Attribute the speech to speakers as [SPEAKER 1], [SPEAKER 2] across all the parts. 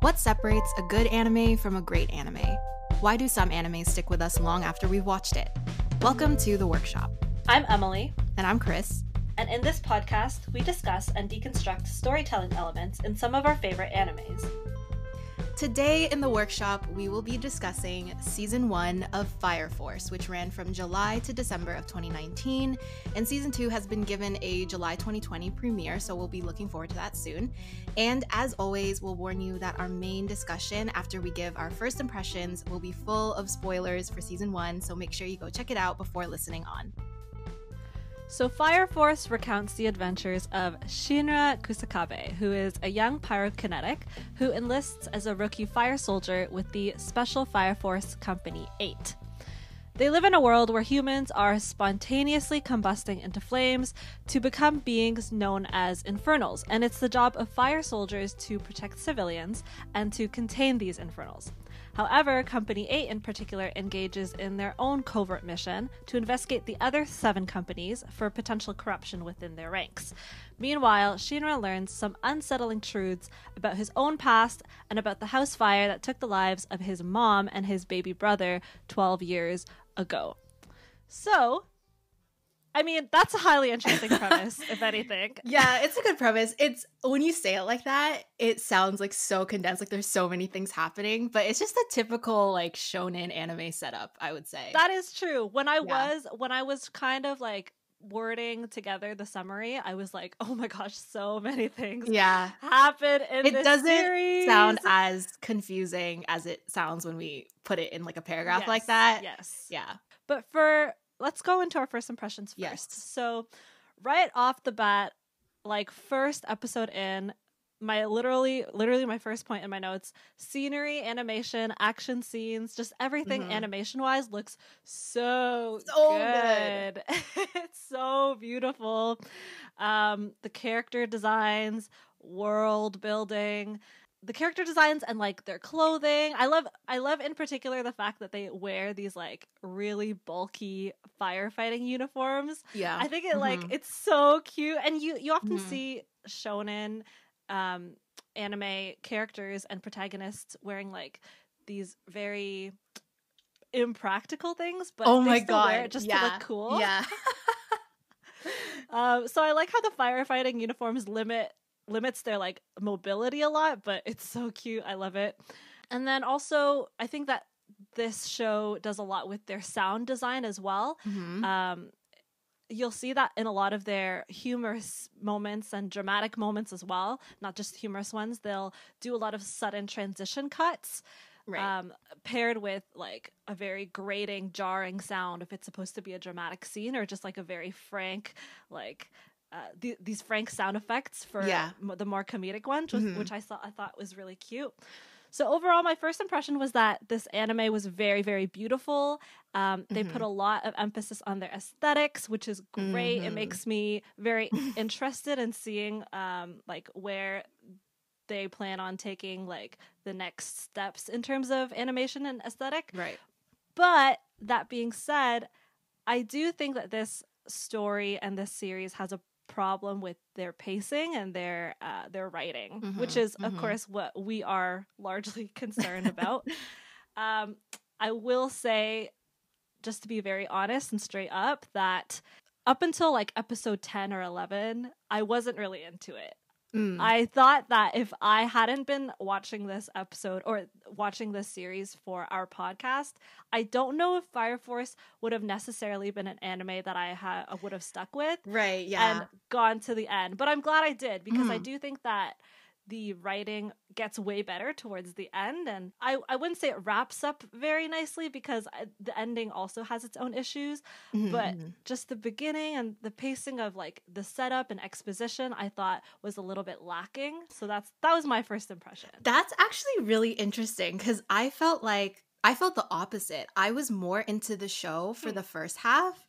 [SPEAKER 1] What separates a good anime from a great anime? Why do some animes stick with us long after we've watched it? Welcome to The Workshop.
[SPEAKER 2] I'm Emily.
[SPEAKER 1] And I'm Kris.
[SPEAKER 2] And in this podcast, we discuss and deconstruct storytelling elements in some of our favorite animes.
[SPEAKER 1] Today in the workshop, we will be discussing season one of Fire Force, which ran from July to December of 2019. And season two has been given a July 2020 premiere, so we'll be looking forward to that soon. And as always, we'll warn you that our main discussion after we give our first impressions will be full of spoilers for season one, so make sure you go check it out before listening on.
[SPEAKER 2] So, Fire Force recounts the adventures of Shinra Kusakabe, who is a young pyrokinetic who enlists as a rookie fire soldier with the Special Fire Force Company 8. They live in a world where humans are spontaneously combusting into flames to become beings known as infernals, and it's the job of fire soldiers to protect civilians and to contain these infernals. However, Company 8 in particular engages in their own covert mission to investigate the other seven companies for potential corruption within their ranks. Meanwhile, Shinra learns some unsettling truths about his own past and about the house fire that took the lives of his mom and his baby brother 12 years ago. So, I mean, that's a highly interesting premise, if anything.
[SPEAKER 1] Yeah, it's a good premise. It's when you say it like that, it sounds like so condensed, like there's so many things happening, but it's just a typical like shonen anime setup, I would say.
[SPEAKER 2] That is true. When I yeah. was when I was kind of like wording together the summary, I was like, "Oh my gosh, so many things
[SPEAKER 1] yeah
[SPEAKER 2] happen in
[SPEAKER 1] it doesn't
[SPEAKER 2] series.
[SPEAKER 1] sound as confusing as it sounds when we put it in like a paragraph
[SPEAKER 2] yes,
[SPEAKER 1] like that.
[SPEAKER 2] Yes.
[SPEAKER 1] Yeah.
[SPEAKER 2] But for let's go into our first impressions first.
[SPEAKER 1] Yes.
[SPEAKER 2] So, right off the bat, like first episode in, my literally literally my first point in my notes scenery animation action scenes just everything mm-hmm. animation wise looks so,
[SPEAKER 1] so
[SPEAKER 2] good, good. it's so beautiful um the character designs world building the character designs and like their clothing. I love I love in particular the fact that they wear these like really bulky firefighting uniforms.
[SPEAKER 1] Yeah.
[SPEAKER 2] I think it mm-hmm. like it's so cute and you you often mm-hmm. see shonen um anime characters and protagonists wearing like these very impractical things, but
[SPEAKER 1] oh my god,
[SPEAKER 2] just
[SPEAKER 1] yeah.
[SPEAKER 2] to look cool.
[SPEAKER 1] Yeah.
[SPEAKER 2] um, so I like how the firefighting uniforms limit limits their like mobility a lot, but it's so cute. I love it. And then also, I think that this show does a lot with their sound design as well.
[SPEAKER 1] Mm-hmm.
[SPEAKER 2] Um, you'll see that in a lot of their humorous moments and dramatic moments as well, not just humorous ones. They'll do a lot of sudden transition cuts.
[SPEAKER 1] Right.
[SPEAKER 2] Um, paired with like a very grating, jarring sound if it's supposed to be a dramatic scene or just like a very frank, like uh, th- these frank sound effects for
[SPEAKER 1] yeah.
[SPEAKER 2] the more comedic ones, which,
[SPEAKER 1] mm-hmm.
[SPEAKER 2] which I saw I thought was really cute. So overall, my first impression was that this anime was very, very beautiful. Um, they mm-hmm. put a lot of emphasis on their aesthetics, which is great. Mm-hmm. It makes me very interested in seeing um, like where they plan on taking like the next steps in terms of animation and aesthetic.
[SPEAKER 1] Right.
[SPEAKER 2] But that being said, I do think that this story and this series has a problem with their pacing and their uh, their writing, mm-hmm, which is, mm-hmm. of course, what we are largely concerned about. um, I will say, just to be very honest and straight up, that up until like episode 10 or 11, I wasn't really into it. Mm. I thought that if I hadn't been watching this episode or watching this series for our podcast, I don't know if Fire Force would have necessarily been an anime that I ha- would have stuck with.
[SPEAKER 1] Right, yeah.
[SPEAKER 2] And gone to the end. But I'm glad I did because mm. I do think that the writing gets way better towards the end and i, I wouldn't say it wraps up very nicely because I, the ending also has its own issues mm-hmm. but mm-hmm. just the beginning and the pacing of like the setup and exposition i thought was a little bit lacking so that's that was my first impression
[SPEAKER 1] that's actually really interesting because i felt like i felt the opposite i was more into the show for mm. the first half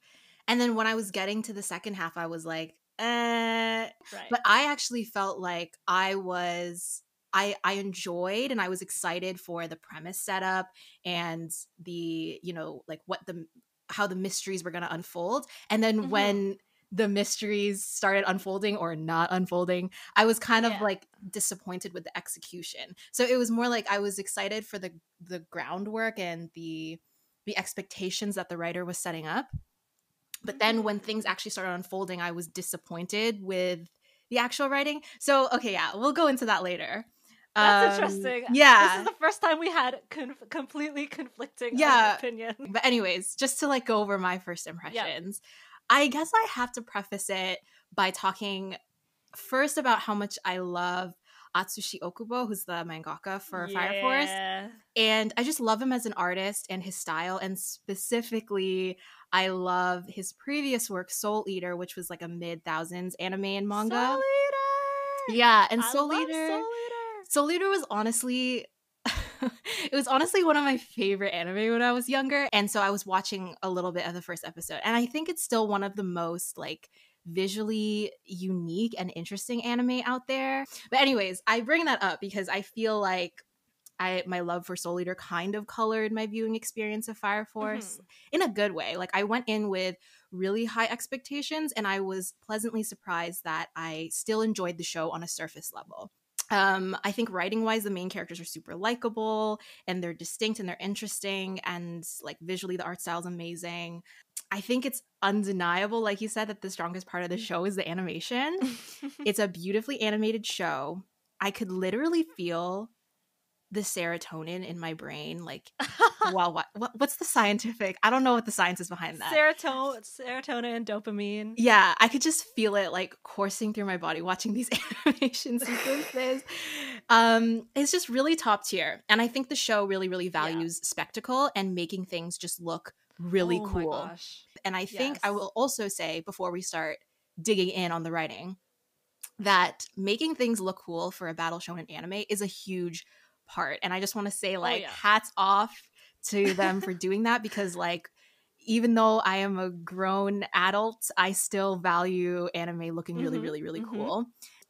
[SPEAKER 1] and then when i was getting to the second half i was like eh.
[SPEAKER 2] Right.
[SPEAKER 1] But I actually felt like I was I I enjoyed and I was excited for the premise setup and the, you know, like what the how the mysteries were going to unfold. And then mm-hmm. when the mysteries started unfolding or not unfolding, I was kind of
[SPEAKER 2] Yeah.
[SPEAKER 1] like disappointed with the execution. So it was more like I was excited for the the groundwork and the the expectations that the writer was setting up. But then when things actually started unfolding, I was disappointed with the actual writing. So okay, yeah, we'll go into that later.
[SPEAKER 2] That's
[SPEAKER 1] Um,
[SPEAKER 2] interesting.
[SPEAKER 1] Yeah.
[SPEAKER 2] This is the first time we had conf- completely conflicting
[SPEAKER 1] Yeah.
[SPEAKER 2] opinion.
[SPEAKER 1] But anyways, just to like go over my first impressions, I guess I have to preface it by talking first about how much I love Atsushi Okubo, who's the mangaka for Fire Force. And I just love him as an artist and his style. And specifically, I love his previous work, Soul Eater, which was like a mid thousands anime and manga.
[SPEAKER 2] Soul Eater!
[SPEAKER 1] Yeah, and
[SPEAKER 2] I
[SPEAKER 1] Soul Eater.
[SPEAKER 2] Soul Eater.
[SPEAKER 1] Soul Eater was honestly it was honestly one of my favorite anime when I was younger. And so I was watching a little bit of the first episode. And I think it's still one of the most like visually unique and interesting anime out there. But anyways, I bring that up because I feel like I my love for Soul Eater kind of colored my viewing experience of Fire Force in a good way. Like I went in with really high expectations and I was pleasantly surprised that I still enjoyed the show on a surface level. Um, I think writing wise, the main characters are super likable and they're distinct and they're interesting. And like visually, the art style is amazing. I think it's undeniable, like you said, that the strongest part of the show is the animation. it's a beautifully animated show. I could literally feel the serotonin in my brain. Like, wow, what, what what's the scientific? I don't know what the science is behind that.
[SPEAKER 2] Serotonin, serotonin, dopamine.
[SPEAKER 1] Yeah, I could just feel it like coursing through my body watching these animation sequences. um, it's just really top tier. And I think the show really, really values spectacle and making things just look really
[SPEAKER 2] Oh my
[SPEAKER 1] cool.
[SPEAKER 2] gosh.
[SPEAKER 1] And I think I will also say before we start digging in on the writing that making things look cool for a battle shonen anime is a huge part. And I just want to say like
[SPEAKER 2] Oh, yeah.
[SPEAKER 1] hats off to them for doing that because like even though I am a grown adult, I still value anime looking really,
[SPEAKER 2] Mhm,
[SPEAKER 1] really, really
[SPEAKER 2] mhm.
[SPEAKER 1] cool.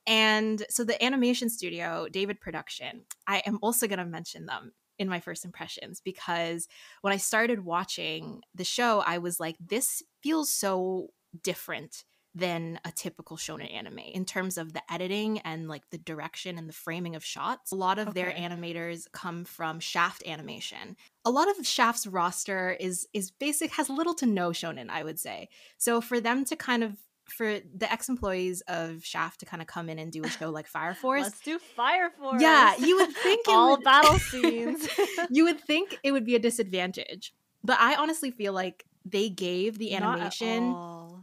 [SPEAKER 1] And so the animation studio, David Production, I am also going to mention them in my first impressions because when I started watching the show, I was like, this feels so different than a typical shonen anime in terms of the editing and like the direction and the framing of shots. A lot of their animators come from Shaft Animation. A lot of Shaft's roster is is basic has little to no shonen, I would say. So for them to kind of for the ex-employees of Shaft to kind of come in and do a show like Fire Force,
[SPEAKER 2] Let's do Fire Force.
[SPEAKER 1] Yeah, you would think it
[SPEAKER 2] all
[SPEAKER 1] would-
[SPEAKER 2] battle scenes.
[SPEAKER 1] you would think it would be a disadvantage. But I honestly feel like they gave the animation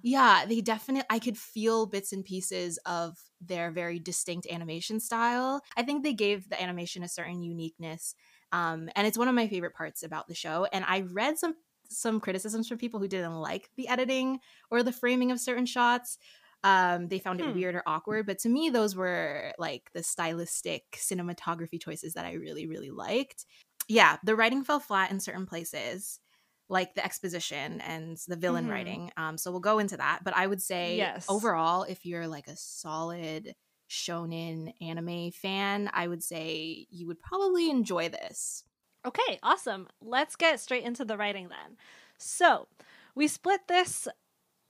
[SPEAKER 1] yeah, they definitely I could feel bits and pieces of their very distinct animation style. I think they gave the animation a certain uniqueness. Um, and it's one of my favorite parts about the show. And I read some some criticisms from people who didn't like the editing or the framing of certain shots. Um, they found it
[SPEAKER 2] Hmm.
[SPEAKER 1] weird or awkward, but to me, those were like the stylistic cinematography choices that I really, really liked. Yeah, the writing fell flat in certain places like the exposition and the villain
[SPEAKER 2] Mhm.
[SPEAKER 1] writing. Um, so we'll go into that. But I would say
[SPEAKER 2] Yes.
[SPEAKER 1] overall, if you're like a solid shonen anime fan, I would say you would probably enjoy this.
[SPEAKER 2] Okay, awesome. Let's get straight into the writing then. So, we split this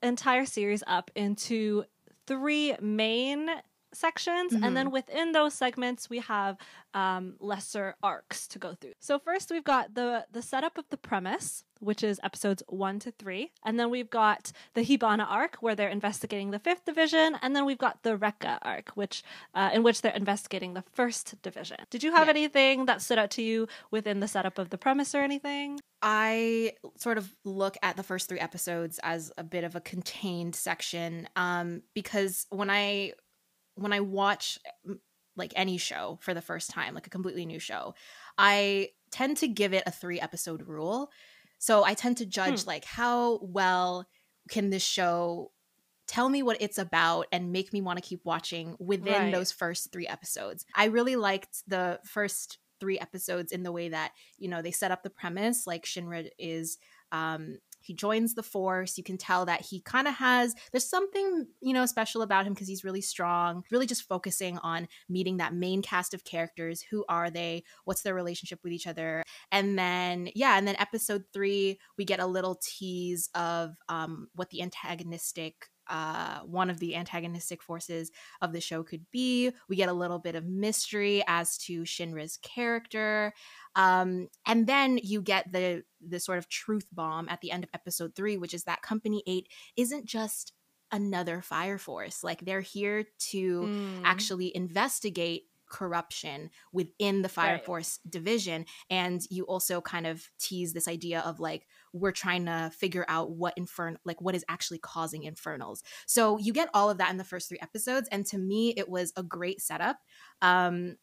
[SPEAKER 2] entire series up into three main sections, and then within those segments, we have um, lesser arcs to go through. So, first, we've got the the setup of the premise, which is episodes one to three, and then we've got the Hibana arc, where they're investigating the fifth division, and then we've got the Rekka arc, which uh, in which they're investigating the first division. Did you have
[SPEAKER 1] Yeah.
[SPEAKER 2] anything that stood out to you within the setup of the premise or anything?
[SPEAKER 1] I sort of look at the first three episodes as a bit of a contained section um, because when I when I watch like any show for the first time, like a completely new show, I tend to give it a three episode rule. So I tend to judge like how well can this show tell me what it's about and make me want to keep watching within
[SPEAKER 2] Right.
[SPEAKER 1] those first three episodes. I really liked the first three episodes in the way that you know they set up the premise like Shinra is um he joins the force you can tell that he kind of has there's something you know special about him because he's really strong really just focusing on meeting that main cast of characters who are they what's their relationship with each other and then yeah and then episode three we get a little tease of um what the antagonistic uh, one of the antagonistic forces of the show could be. We get a little bit of mystery as to Shinra's character. Um, and then you get the the sort of truth bomb at the end of episode three, which is that Company Eight isn't just another fire force. Like they're here to
[SPEAKER 2] Mm.
[SPEAKER 1] actually investigate corruption within the fire
[SPEAKER 2] Right.
[SPEAKER 1] force division and you also kind of tease this idea of like we're trying to figure out what infern like what is actually causing infernals. So you get all of that in the first three episodes and to me it was a great setup. Um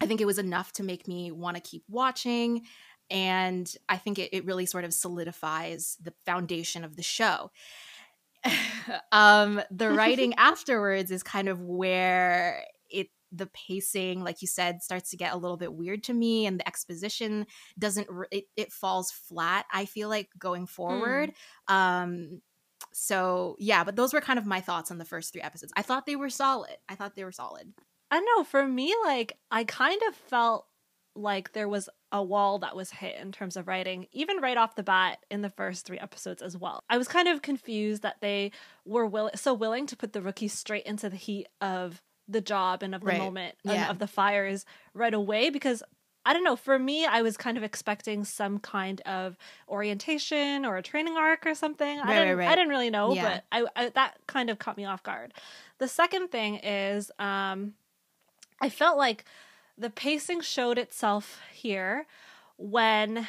[SPEAKER 1] i think it was enough to make me want to keep watching and i think it, it really sort of solidifies the foundation of the show. Um the writing afterwards is kind of where the pacing like you said starts to get a little bit weird to me and the exposition doesn't it, it falls flat i feel like going forward. Um so yeah but those were kind of my thoughts on the first three episodes. I thought they were solid. I thought they were solid.
[SPEAKER 2] I know for me, like I kind of felt like there was a wall that was hit in terms of writing, even right off the bat in the first three episodes as well. I was kind of confused that they were will- so willing to put the rookies straight into the heat of the job and of the
[SPEAKER 1] Right.
[SPEAKER 2] moment
[SPEAKER 1] Yeah.
[SPEAKER 2] and of the fires right away because I don't know. For me, I was kind of expecting some kind of orientation or a training arc or something.
[SPEAKER 1] Right,
[SPEAKER 2] I didn't.
[SPEAKER 1] right,
[SPEAKER 2] I didn't really know,
[SPEAKER 1] Yeah.
[SPEAKER 2] but I, I that kind of caught me off guard. The second thing is, um, I felt like the pacing showed itself here when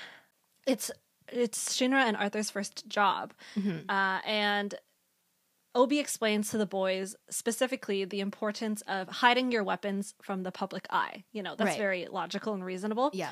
[SPEAKER 2] it's it's Shinra and Arthur's first job,
[SPEAKER 1] Mhm.
[SPEAKER 2] uh, and Obi explains to the boys specifically the importance of hiding your weapons from the public eye. You know that's
[SPEAKER 1] Right.
[SPEAKER 2] very logical and reasonable.
[SPEAKER 1] yeah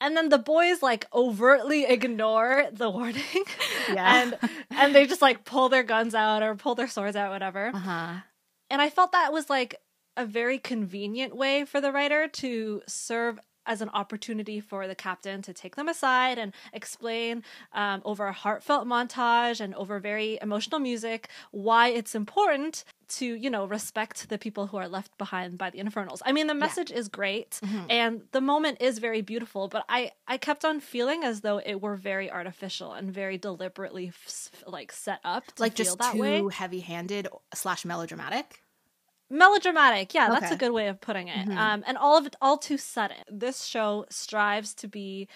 [SPEAKER 2] And then the boys like overtly ignore the warning,
[SPEAKER 1] Yeah.
[SPEAKER 2] and and they just like pull their guns out or pull their swords out, whatever.
[SPEAKER 1] uh-huh
[SPEAKER 2] And I felt that was like a very convenient way for the writer to serve as an opportunity for the captain to take them aside and explain um, over a heartfelt montage and over very emotional music why it's important to you know respect the people who are left behind by the infernals. I mean the message is great
[SPEAKER 1] Mhm.
[SPEAKER 2] and the moment is very beautiful but i i kept on feeling as though it were very artificial and very deliberately f- like set up to
[SPEAKER 1] like
[SPEAKER 2] feel
[SPEAKER 1] just
[SPEAKER 2] that
[SPEAKER 1] too heavy-handed slash melodramatic
[SPEAKER 2] melodramatic yeah that's a good way of putting it
[SPEAKER 1] Mhm.
[SPEAKER 2] um and all of it all too sudden this show strives to be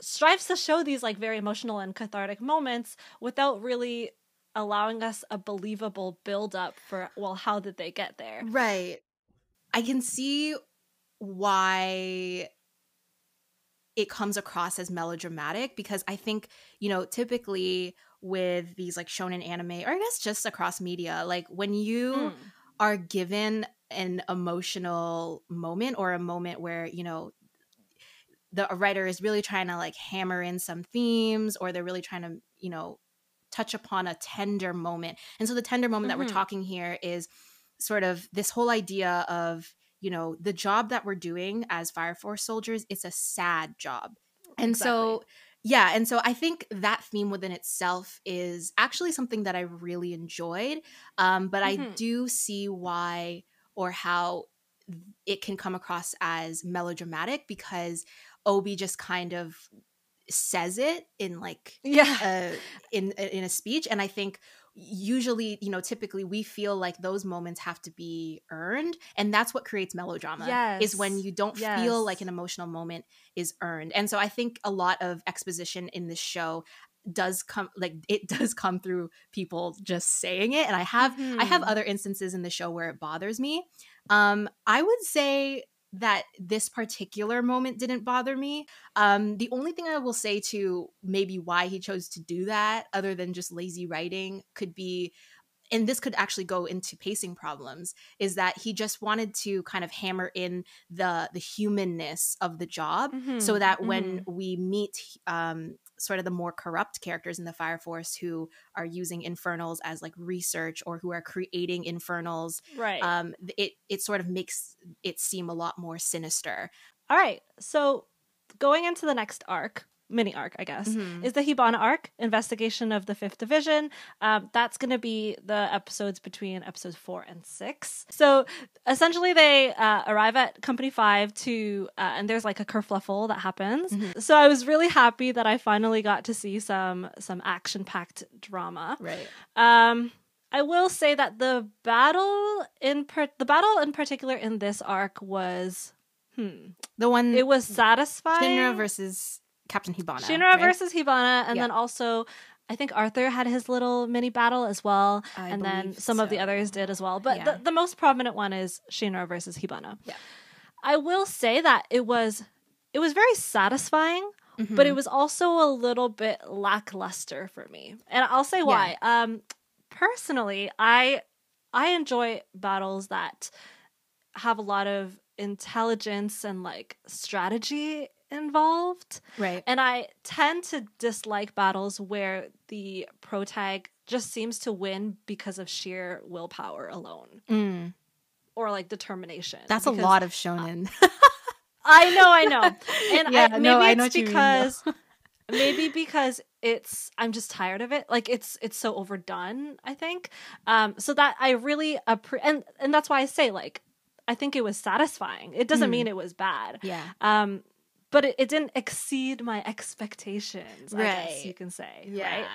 [SPEAKER 2] strives to show these like very emotional and cathartic moments without really allowing us a believable build up for well how did they get there
[SPEAKER 1] Right. I can see why it comes across as melodramatic because I think, you know, typically with these like shonen anime or I guess just across media, like when you
[SPEAKER 2] Mm.
[SPEAKER 1] Are given an emotional moment or a moment where, you know, the writer is really trying to like hammer in some themes or they're really trying to, you know, touch upon a tender moment. And so the tender moment that
[SPEAKER 2] Mhm.
[SPEAKER 1] we're talking here is sort of this whole idea of, you know, the job that we're doing as Fire Force soldiers, it's a sad job. And so
[SPEAKER 2] Exactly.
[SPEAKER 1] Yeah, and so I think that theme within itself is actually something that I really enjoyed. Um, but I
[SPEAKER 2] Mhm.
[SPEAKER 1] do see why or how it can come across as melodramatic because Obi just kind of says it in like
[SPEAKER 2] yeah
[SPEAKER 1] uh, in in a speech and i think usually you know typically we feel like those moments have to be earned and that's what creates melodrama is when you don't feel like an emotional moment is earned and so i think a lot of exposition in this show does come like it does come through people just saying it and i have i have
[SPEAKER 2] Mhm.
[SPEAKER 1] other instances in the show where it bothers me um i would say that this particular moment didn't bother me. Um, the only thing I will say to maybe why he chose to do that, other than just lazy writing, could be, and this could actually go into pacing problems, is that he just wanted to kind of hammer in the the humanness of the job, so
[SPEAKER 2] Mhm,
[SPEAKER 1] that when we meet um, sort of the more corrupt characters in the Fire Force who are using infernals as like research or who are creating infernals,
[SPEAKER 2] right
[SPEAKER 1] um, it it sort of makes it seem a lot more sinister.
[SPEAKER 2] all right so going into the next arc mini arc i guess
[SPEAKER 1] Mhm.
[SPEAKER 2] is the Hibana arc, investigation of the fifth division. Um, that's going to be the episodes between episodes four and six. So essentially, they uh, arrive at Company Five to, uh, and there's like a kerfluffle that happens.
[SPEAKER 1] Mhm.
[SPEAKER 2] So I was really happy that I finally got to see some some action packed drama.
[SPEAKER 1] Right.
[SPEAKER 2] Um, I will say that the battle in per- the battle in particular in this arc was hmm
[SPEAKER 1] The one
[SPEAKER 2] it was satisfying.
[SPEAKER 1] Shinra versus Captain Hibana.
[SPEAKER 2] Shinra
[SPEAKER 1] right?
[SPEAKER 2] versus Hibana, and
[SPEAKER 1] Yeah.
[SPEAKER 2] then also I think Arthur had his little mini battle as well,
[SPEAKER 1] I
[SPEAKER 2] and then some of the others did as well. But
[SPEAKER 1] Yeah.
[SPEAKER 2] the, the most prominent one is Shinra versus Hibana.
[SPEAKER 1] Yeah.
[SPEAKER 2] I will say that it was it was very satisfying,
[SPEAKER 1] Mhm.
[SPEAKER 2] but it was also a little bit lackluster for me, and I'll say why. Um, personally, I I enjoy battles that have a lot of intelligence and like strategy involved.
[SPEAKER 1] right.
[SPEAKER 2] And I tend to dislike battles where the protag just seems to win because of sheer willpower alone
[SPEAKER 1] Mm.
[SPEAKER 2] or like determination.
[SPEAKER 1] That's a lot of shonen.
[SPEAKER 2] I know, I know. And
[SPEAKER 1] Yeah,
[SPEAKER 2] I, maybe
[SPEAKER 1] no,
[SPEAKER 2] it's
[SPEAKER 1] what you mean,
[SPEAKER 2] because maybe because it's I'm just tired of it. Like it's it's so overdone, I think. Um so that I really appre- and and that's why I say like I think it was satisfying. It doesn't
[SPEAKER 1] Mm.
[SPEAKER 2] mean it was bad.
[SPEAKER 1] yeah.
[SPEAKER 2] Um but it, it didn't exceed my expectations, I guess
[SPEAKER 1] Right.
[SPEAKER 2] you can say.
[SPEAKER 1] Yeah.
[SPEAKER 2] Right?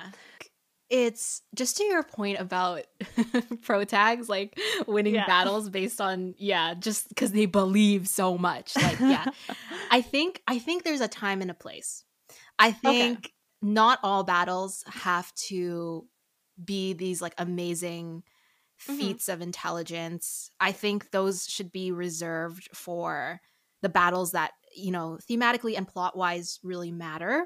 [SPEAKER 1] It's just to your point about pro tags like winning
[SPEAKER 2] Yeah.
[SPEAKER 1] battles based on yeah, just because they believe so much. Like yeah, I think I think there's a time and a place. I think not all battles have to be these like amazing
[SPEAKER 2] Mhm.
[SPEAKER 1] feats of intelligence. I think those should be reserved for the battles that, you know, thematically and plot wise really matter.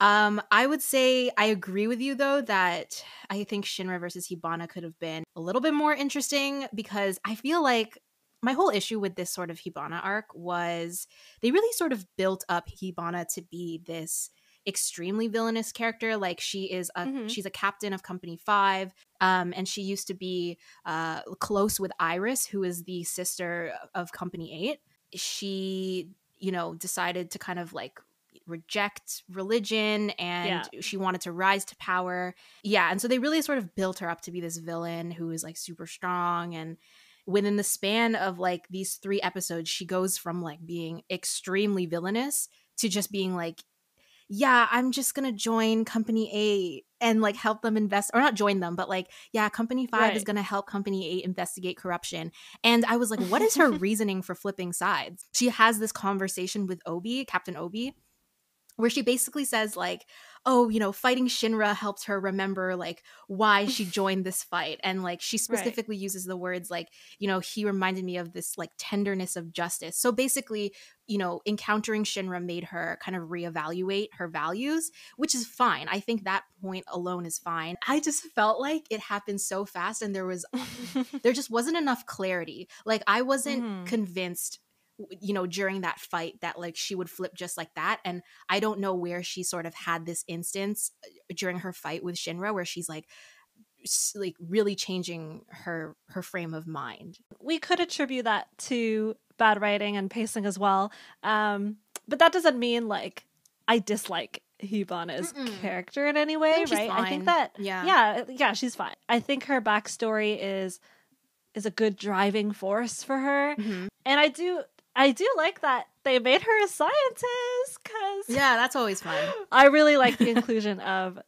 [SPEAKER 1] Um, I would say I agree with you though that I think Shinra versus Hibana could have been a little bit more interesting because I feel like my whole issue with this sort of Hibana arc was they really sort of built up Hibana to be this extremely villainous character like she is a
[SPEAKER 2] Mhm.
[SPEAKER 1] she's a captain of company 5 um and she used to be uh close with Iris who is the sister of company 8 she you know decided to kind of like reject religion and she wanted to rise to power. Yeah and so they really sort of built her up to be this villain who is like super strong and within the span of like these three episodes she goes from like being extremely villainous to just being like yeah i'm just gonna join company a and like help them invest or not join them but like yeah company five is gonna help company eight investigate corruption. And i was like what is her reasoning for flipping sides? She has this conversation with obi captain obi where she basically says like oh you know fighting shinra helped her remember like why she joined this fight and like she specifically uses the words like you know he reminded me of this like tenderness of justice. So basically you know encountering shinra made her kind of reevaluate her values which is fine. I think that point alone is fine. I just felt like it happened so fast and there was there just wasn't enough clarity. Like i wasn't
[SPEAKER 2] Mhm.
[SPEAKER 1] convinced you know during that fight that like she would flip just like that and i don't know where she sort of had this instance uh, during her fight with shinra where she's like like really changing her her frame of mind
[SPEAKER 2] we could attribute that to bad writing and pacing as well. Um, but that doesn't mean like I dislike Hibana's
[SPEAKER 1] Mm-mm.
[SPEAKER 2] character in any way,
[SPEAKER 1] she's
[SPEAKER 2] right? I think that
[SPEAKER 1] Yeah.
[SPEAKER 2] yeah, yeah, she's fine. I think her backstory is is a good driving force for her,
[SPEAKER 1] Mhm.
[SPEAKER 2] and I do I do like that they made her a scientist because
[SPEAKER 1] yeah that's always fun
[SPEAKER 2] I really like the inclusion of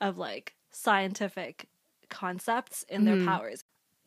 [SPEAKER 2] of like scientific concepts in their
[SPEAKER 1] Mhm.
[SPEAKER 2] powers.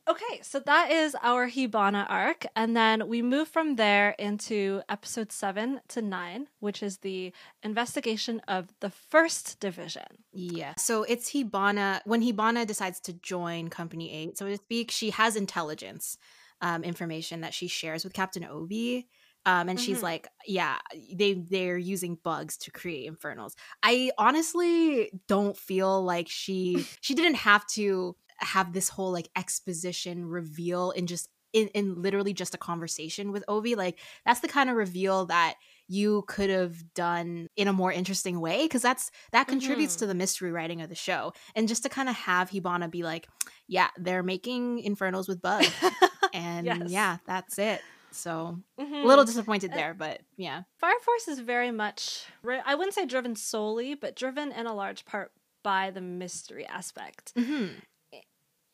[SPEAKER 2] Okay, so that is our Hibana arc, and then we move from there into episode seven to nine, which is the investigation of the first division.
[SPEAKER 1] Yeah. So it's Hibana when Hibana decides to join Company 8, so to speak, she has intelligence um, information that she shares with Captain Obi. Um, and she's
[SPEAKER 2] Mhm.
[SPEAKER 1] like, yeah, they they're using bugs to create infernals. I honestly don't feel like she she didn't have to have this whole like exposition reveal in just in, in literally just a conversation with Obi. Like that's the kind of reveal that you could have done in a more interesting way because that's that contributes
[SPEAKER 2] Mhm.
[SPEAKER 1] to the mystery writing of the show and just to kind of have hibana be like yeah they're making infernals with bugs and
[SPEAKER 2] Yes.
[SPEAKER 1] yeah that's it so
[SPEAKER 2] Mhm.
[SPEAKER 1] a little disappointed
[SPEAKER 2] Uh,
[SPEAKER 1] there but yeah
[SPEAKER 2] Fire Force is very much, I wouldn't say driven solely, but driven in a large part by the mystery aspect.
[SPEAKER 1] mm-hmm.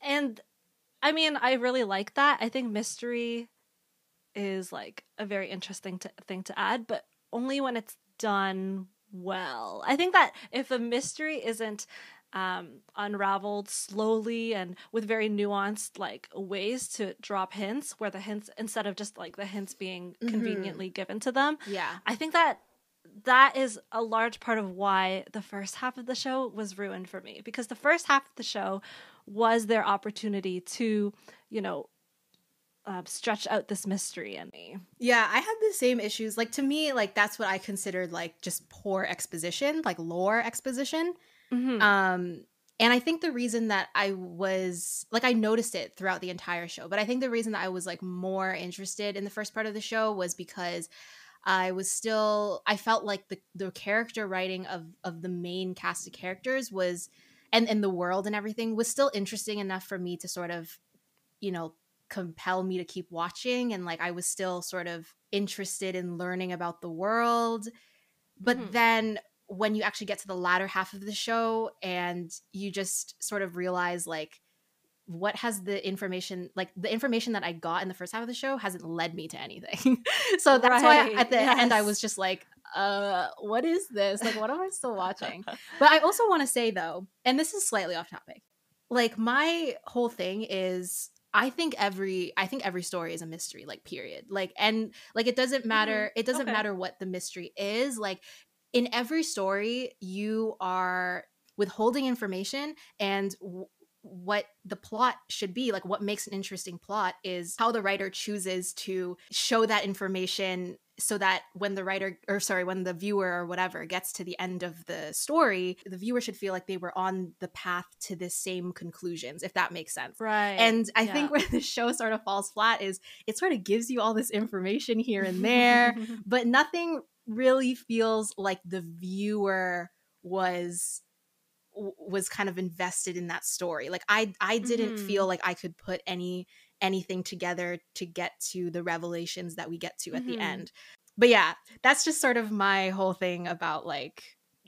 [SPEAKER 2] And I mean, I really like that. I think mystery is like a very interesting to, thing to add, but only when it's done well. I think that if a mystery isn't um, unraveled slowly and with very nuanced like ways to drop hints where the hints instead of just like the hints being
[SPEAKER 1] Mhm.
[SPEAKER 2] conveniently given to them
[SPEAKER 1] Yeah.
[SPEAKER 2] i think that that is a large part of why the first half of the show was ruined for me because the first half of the show was their opportunity to you know uh, stretch out this mystery in me
[SPEAKER 1] Yeah, I had the same issues. Like to me, like that's what I considered like just poor exposition, like lore exposition.
[SPEAKER 2] Mhm.
[SPEAKER 1] Um and I think the reason that I was like I noticed it throughout the entire show, but I think the reason that I was like more interested in the first part of the show was because I was still I felt like the the character writing of of the main cast of characters was and and the world and everything was still interesting enough for me to sort of you know compel me to keep watching and like I was still sort of interested in learning about the world but
[SPEAKER 2] Mhm.
[SPEAKER 1] then when you actually get to the latter half of the show and you just sort of realize like what has the information like the information that I got in the first half of the show hasn't led me to anything. so that's why
[SPEAKER 2] Right,
[SPEAKER 1] at the end I was just like uh what is this? Like what am I still watching? But I also want to say though, and this is slightly off topic. Like my whole thing is I think every I think every story is a mystery, like period. Like and like it doesn't matter it doesn't
[SPEAKER 2] Okay.
[SPEAKER 1] matter what the mystery is. Like in every story you are withholding information and w- what the plot should be like what makes an interesting plot is how the writer chooses to show that information so that when the writer or sorry when the viewer or whatever gets to the end of the story the viewer should feel like they were on the path to the same conclusions if that makes sense
[SPEAKER 2] right
[SPEAKER 1] and i
[SPEAKER 2] yeah.
[SPEAKER 1] think where the show sort of falls flat is it sort of gives you all this information here and there but nothing really feels like the viewer was was kind of invested in that story like i i didn't
[SPEAKER 2] Mhm.
[SPEAKER 1] feel like i could put any anything together to get to the revelations that we get to at the
[SPEAKER 2] Mhm.
[SPEAKER 1] end but yeah that's just sort of my whole thing about like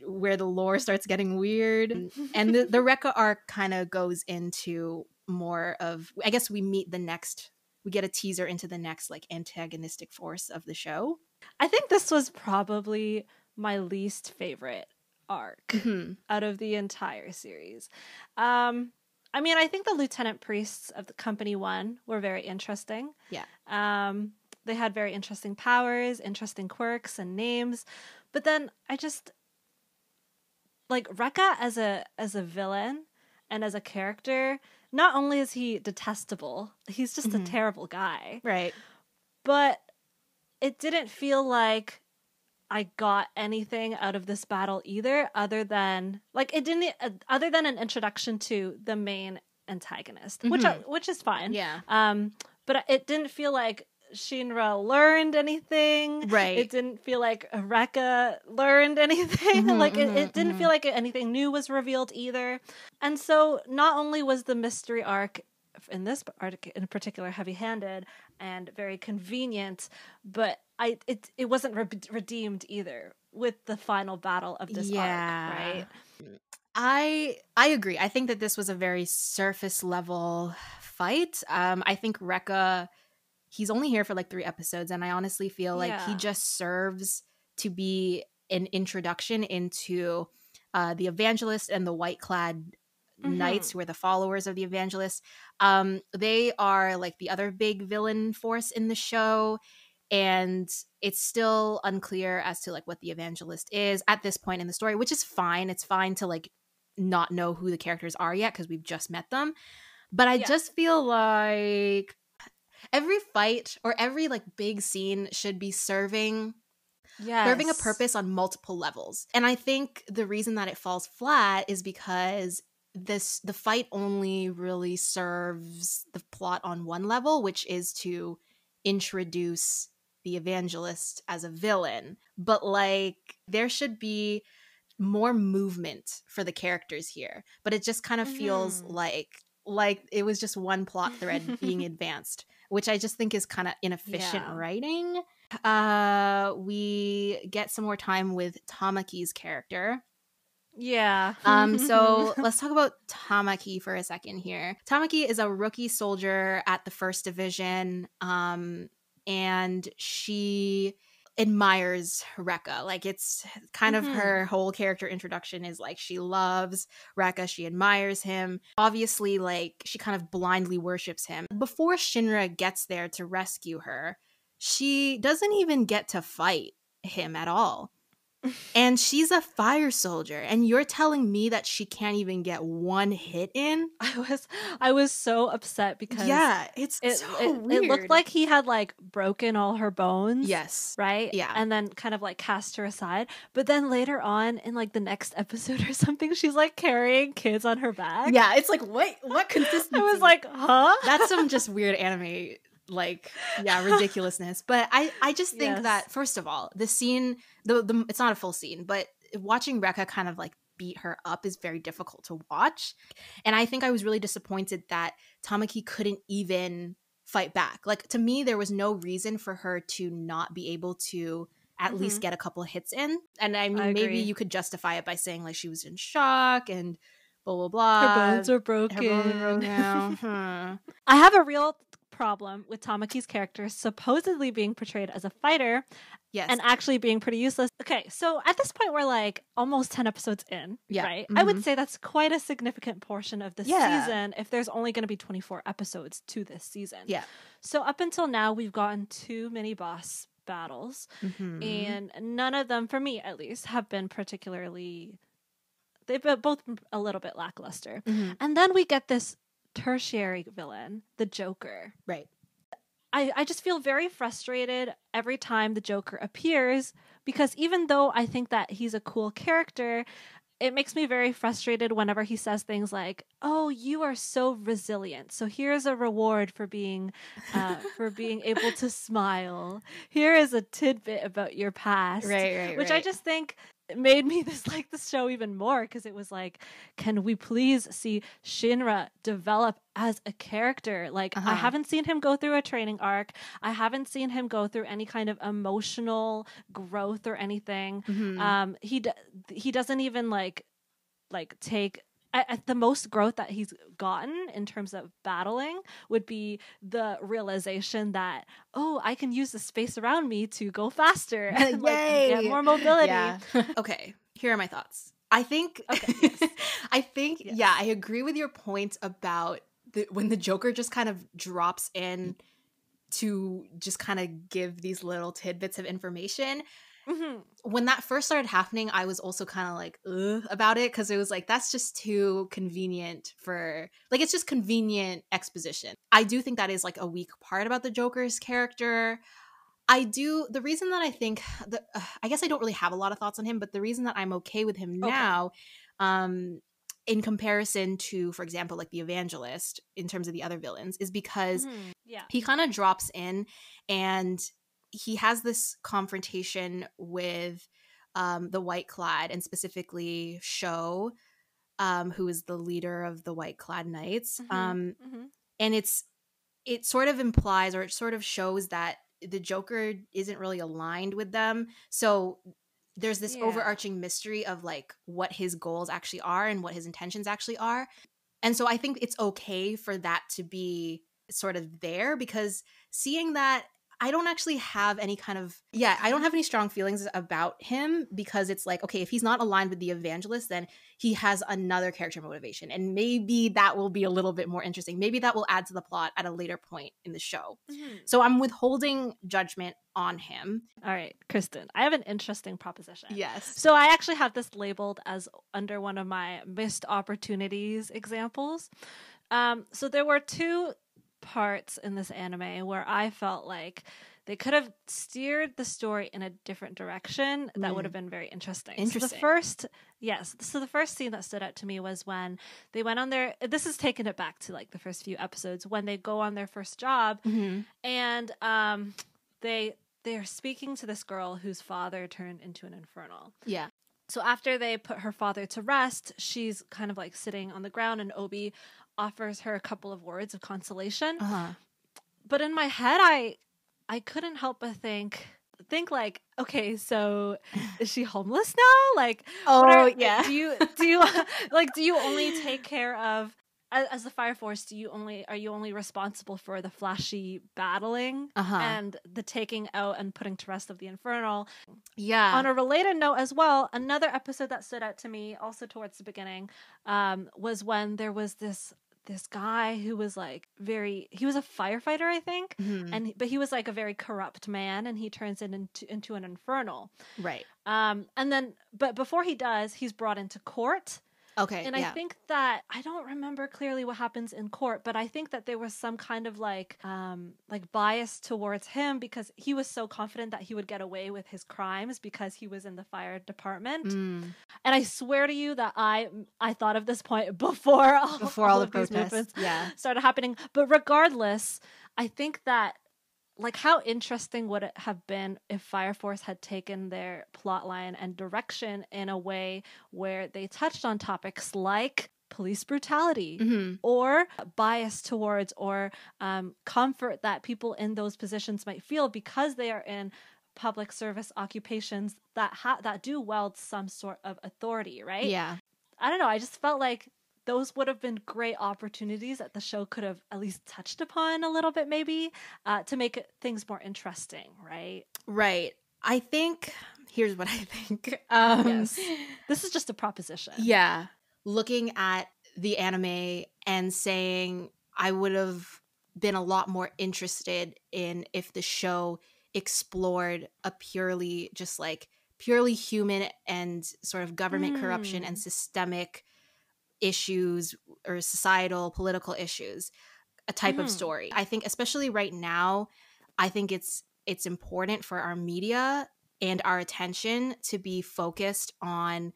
[SPEAKER 1] where the lore starts getting weird and the, the Rekka arc kind of goes into more of I guess we meet the next we get a teaser into the next like antagonistic force of the show.
[SPEAKER 2] I think this was probably my least favorite arc
[SPEAKER 1] Mhm.
[SPEAKER 2] out of the entire series. Um, I mean, I think the lieutenant priests of the company one were very interesting.
[SPEAKER 1] Yeah.
[SPEAKER 2] Um, they had very interesting powers, interesting quirks, and names. But then I just like Rekka as a as a villain and as a character. Not only is he detestable, he's just
[SPEAKER 1] Mhm.
[SPEAKER 2] a terrible guy
[SPEAKER 1] Right.
[SPEAKER 2] but it didn't feel like I got anything out of this battle either, other than like it didn't uh, other than an introduction to the main antagonist, which I, which is fine.
[SPEAKER 1] Yeah.
[SPEAKER 2] Um, but it didn't feel like Shinra learned anything.
[SPEAKER 1] Right.
[SPEAKER 2] It didn't feel like Rekka learned anything.
[SPEAKER 1] Mhm,
[SPEAKER 2] like it,
[SPEAKER 1] mhm,
[SPEAKER 2] it didn't
[SPEAKER 1] mhm.
[SPEAKER 2] feel like anything new was revealed either. And so not only was the mystery arc in this arc in particular heavy-handed and very convenient, but I it it wasn't re- redeemed either with the final battle of this
[SPEAKER 1] Yeah.
[SPEAKER 2] arc, right?
[SPEAKER 1] I I agree. I think that this was a very surface level fight. Um I think Rekka he's only here for like 3 episodes and I honestly feel like he just serves to be an introduction into uh the evangelist and the white clad knights who are the followers of the evangelist. Um they are like the other big villain force in the show and it's still unclear as to like what the evangelist is at this point in the story which is fine it's fine to like not know who the characters are yet because we've just met them but i
[SPEAKER 2] Yeah.
[SPEAKER 1] just feel like every fight or every like big scene should be serving
[SPEAKER 2] Yeah.
[SPEAKER 1] serving a purpose on multiple levels. And I think the reason that it falls flat is because this the fight only really serves the plot on one level, which is to introduce the evangelist as a villain. But like there should be more movement for the characters here. But it just kind of feels
[SPEAKER 2] Mhm.
[SPEAKER 1] like like it was just one plot thread being advanced, which I just think is kind of inefficient
[SPEAKER 2] Yeah.
[SPEAKER 1] writing. Uh we get some more time with Tamaki's character.
[SPEAKER 2] Yeah.
[SPEAKER 1] Um, so let's talk about Tamaki for a second here. Tamaki is a rookie soldier at the first division. Um, and she admires Rekka. Like it's kind
[SPEAKER 2] Mhm.
[SPEAKER 1] of her whole character introduction is like she loves Rekka, she admires him. Obviously, like she kind of blindly worships him. Before Shinra gets there to rescue her, she doesn't even get to fight him at all. And she's a fire soldier, and you're telling me that she can't even get one hit in?
[SPEAKER 2] I was I was so upset because
[SPEAKER 1] Yeah, it's
[SPEAKER 2] it,
[SPEAKER 1] so
[SPEAKER 2] it,
[SPEAKER 1] weird.
[SPEAKER 2] it looked like he had like broken all her bones.
[SPEAKER 1] yes,
[SPEAKER 2] Right?
[SPEAKER 1] Yeah.
[SPEAKER 2] And then kind of like cast her aside. But then later on in like the next episode or something, she's like carrying kids on her back.
[SPEAKER 1] yeah. It's like what what consistency?
[SPEAKER 2] I was like, huh?
[SPEAKER 1] that's some just weird anime like yeah ridiculousness but i i just think
[SPEAKER 2] Yes.
[SPEAKER 1] that first of all the scene the, the it's not a full scene but watching Rekka kind of like beat her up is very difficult to watch and i think i was really disappointed that tamaki couldn't even fight back like to me there was no reason for her to not be able to at least
[SPEAKER 2] Mhm.
[SPEAKER 1] get a couple hits in and i mean
[SPEAKER 2] I
[SPEAKER 1] maybe you could justify it by saying like she was in shock and blah blah blah
[SPEAKER 2] her bones are
[SPEAKER 1] her
[SPEAKER 2] broken.
[SPEAKER 1] bones are broken. Hmm.
[SPEAKER 2] I have a real problem with Tamaki's character supposedly being portrayed as a fighter
[SPEAKER 1] yes
[SPEAKER 2] and actually being pretty useless. Okay, so at this point we're like almost 10 episodes in,
[SPEAKER 1] Yeah.
[SPEAKER 2] right? I would say that's quite a significant portion of the
[SPEAKER 1] Yeah.
[SPEAKER 2] season if there's only going to be 24 episodes to this season.
[SPEAKER 1] Yeah.
[SPEAKER 2] So up until now we've gotten two mini boss battles
[SPEAKER 1] Mhm.
[SPEAKER 2] and none of them for me at least have been particularly they've been both been a little bit lackluster.
[SPEAKER 1] Mhm.
[SPEAKER 2] And then we get this tertiary villain, the Joker.
[SPEAKER 1] Right.
[SPEAKER 2] I, I just feel very frustrated every time the Joker appears because even though I think that he's a cool character, it makes me very frustrated whenever he says things like, "Oh, you are so resilient. So here's a reward for being uh, for being able to smile. Here is a tidbit about your past."
[SPEAKER 1] Right, right,
[SPEAKER 2] Which I just think made me dislike the show even more because it was like, can we please see Shinra develop as a character? Like, I
[SPEAKER 1] Uh-huh.
[SPEAKER 2] haven't seen him go through a training arc. I haven't seen him go through any kind of emotional growth or anything.
[SPEAKER 1] Mhm.
[SPEAKER 2] Um, he d- he doesn't even like like take. The most growth that he's gotten in terms of battling would be the realization that oh I can use the space around me to go faster and like, get more mobility.
[SPEAKER 1] Yeah. okay, here are my thoughts. I think
[SPEAKER 2] Okay, yes.
[SPEAKER 1] I think
[SPEAKER 2] Yes.
[SPEAKER 1] yeah, I agree with your point about the, when the Joker just kind of drops in to just kind of give these little tidbits of information.
[SPEAKER 2] Mhm.
[SPEAKER 1] When that first started happening, I was also kind of like Ugh, about it because it was like that's just too convenient for like it's just convenient exposition. I do think that is like a weak part about the Joker's character. I do the reason that I think the uh, I guess I don't really have a lot of thoughts on him, but the reason that I'm okay with him
[SPEAKER 2] Okay.
[SPEAKER 1] now, um, in comparison to, for example, like the Evangelist in terms of the other villains, is because
[SPEAKER 2] Mhm. Yeah.
[SPEAKER 1] he kind of drops in and he has this confrontation with um, the White Clad and specifically Sho, um, who is the leader of the White Clad Knights.
[SPEAKER 2] Mhm.
[SPEAKER 1] Um,
[SPEAKER 2] Mhm.
[SPEAKER 1] and it's it sort of implies or it sort of shows that the joker isn't really aligned with them so there's this
[SPEAKER 2] Yeah.
[SPEAKER 1] overarching mystery of like what his goals actually are and what his intentions actually are and so i think it's okay for that to be sort of there because seeing that I don't actually have any kind of yeah, I don't have any strong feelings about him because it's like okay, if he's not aligned with the evangelist, then he has another character motivation, and maybe that will be a little bit more interesting. Maybe that will add to the plot at a later point in the show.
[SPEAKER 2] Mhm.
[SPEAKER 1] So I'm withholding judgment on him.
[SPEAKER 2] All right, Kristen, I have an interesting proposition.
[SPEAKER 1] Yes.
[SPEAKER 2] So I actually have this labeled as under one of my missed opportunities examples. Um, so there were two parts in this anime where I felt like they could have steered the story in a different direction that would
[SPEAKER 1] Mm.
[SPEAKER 2] have been very interesting. So the first, yes, so the first scene that stood out to me was when they went on their. This is taking it back to like the first few episodes when they go on their first job
[SPEAKER 1] Mhm.
[SPEAKER 2] and um, they they're speaking to this girl whose father turned into an infernal.
[SPEAKER 1] Yeah.
[SPEAKER 2] So after they put her father to rest, she's kind of like sitting on the ground, and Obi offers her a couple of words of consolation.
[SPEAKER 1] Uh-huh.
[SPEAKER 2] But in my head, I I couldn't help but think think like, okay, so is she homeless now? Like,
[SPEAKER 1] Oh
[SPEAKER 2] are-
[SPEAKER 1] yeah.
[SPEAKER 2] Do you do you like do you only take care of as, as the fire force do you only are you only responsible for the flashy battling
[SPEAKER 1] Uh-huh.
[SPEAKER 2] and the taking out and putting to rest of the infernal
[SPEAKER 1] yeah.
[SPEAKER 2] on a related note as well another episode that stood out to me also towards the beginning um, was when there was this this guy who was like very he was a firefighter i think
[SPEAKER 1] Mhm.
[SPEAKER 2] and but he was like a very corrupt man and he turns it into into an infernal
[SPEAKER 1] right.
[SPEAKER 2] um and then but before he does he's brought into court
[SPEAKER 1] Okay.
[SPEAKER 2] and
[SPEAKER 1] yeah.
[SPEAKER 2] I think that I don't remember clearly what happens in court, but I think that there was some kind of like um like bias towards him because he was so confident that he would get away with his crimes because he was in the fire department.
[SPEAKER 1] Mm.
[SPEAKER 2] And I swear to you that I I thought of this point before all,
[SPEAKER 1] before all, the
[SPEAKER 2] of these
[SPEAKER 1] protests. Yeah.
[SPEAKER 2] started happening. But regardless, I think that like how interesting would it have been if Fire Force had taken their plotline and direction in a way where they touched on topics like police brutality
[SPEAKER 1] hmm
[SPEAKER 2] or bias towards or um, comfort that people in those positions might feel because they are in public service occupations that ha- that do wield some sort of authority, right?
[SPEAKER 1] Yeah.
[SPEAKER 2] I don't know. I just felt like those would have been great opportunities that the show could have at least touched upon a little bit, maybe, uh, to make things more interesting, right?
[SPEAKER 1] Right. I think here's what I think. Um,
[SPEAKER 2] Yes. This is just a proposition.
[SPEAKER 1] Yeah. Looking at the anime and saying I would have been a lot more interested in if the show explored a purely just like purely human and sort of government corruption and
[SPEAKER 2] Mm.
[SPEAKER 1] systemic issues or societal political issues a type of
[SPEAKER 2] Mhm.
[SPEAKER 1] story i think especially right now i think it's it's important for our media and our attention to be focused on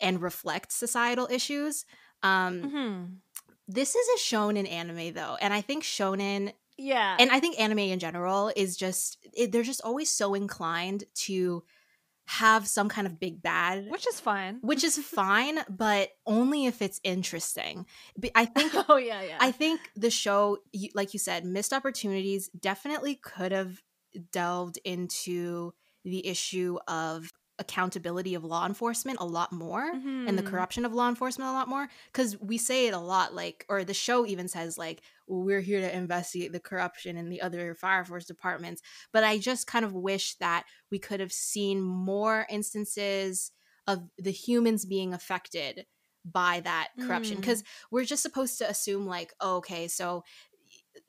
[SPEAKER 1] and reflect societal issues um
[SPEAKER 2] Mhm.
[SPEAKER 1] this is a shonen anime though and i think shonen
[SPEAKER 2] Yeah.
[SPEAKER 1] and i think anime in general is just it, they're just always so inclined to have some kind of big bad
[SPEAKER 2] which is fine.
[SPEAKER 1] which is fine but only if it's interesting i think
[SPEAKER 2] oh, yeah, yeah.
[SPEAKER 1] I think the show, like you said, missed opportunities. Definitely could have delved into the issue of accountability of law enforcement a lot more and the
[SPEAKER 2] Mhm.
[SPEAKER 1] corruption of law enforcement a lot more because we say it a lot like or the show even says like well, we're here to investigate the corruption in the other fire force departments but i just kind of wish that we could have seen more instances of the humans being affected by that corruption
[SPEAKER 2] Mm.
[SPEAKER 1] because we're just supposed to assume like oh, okay so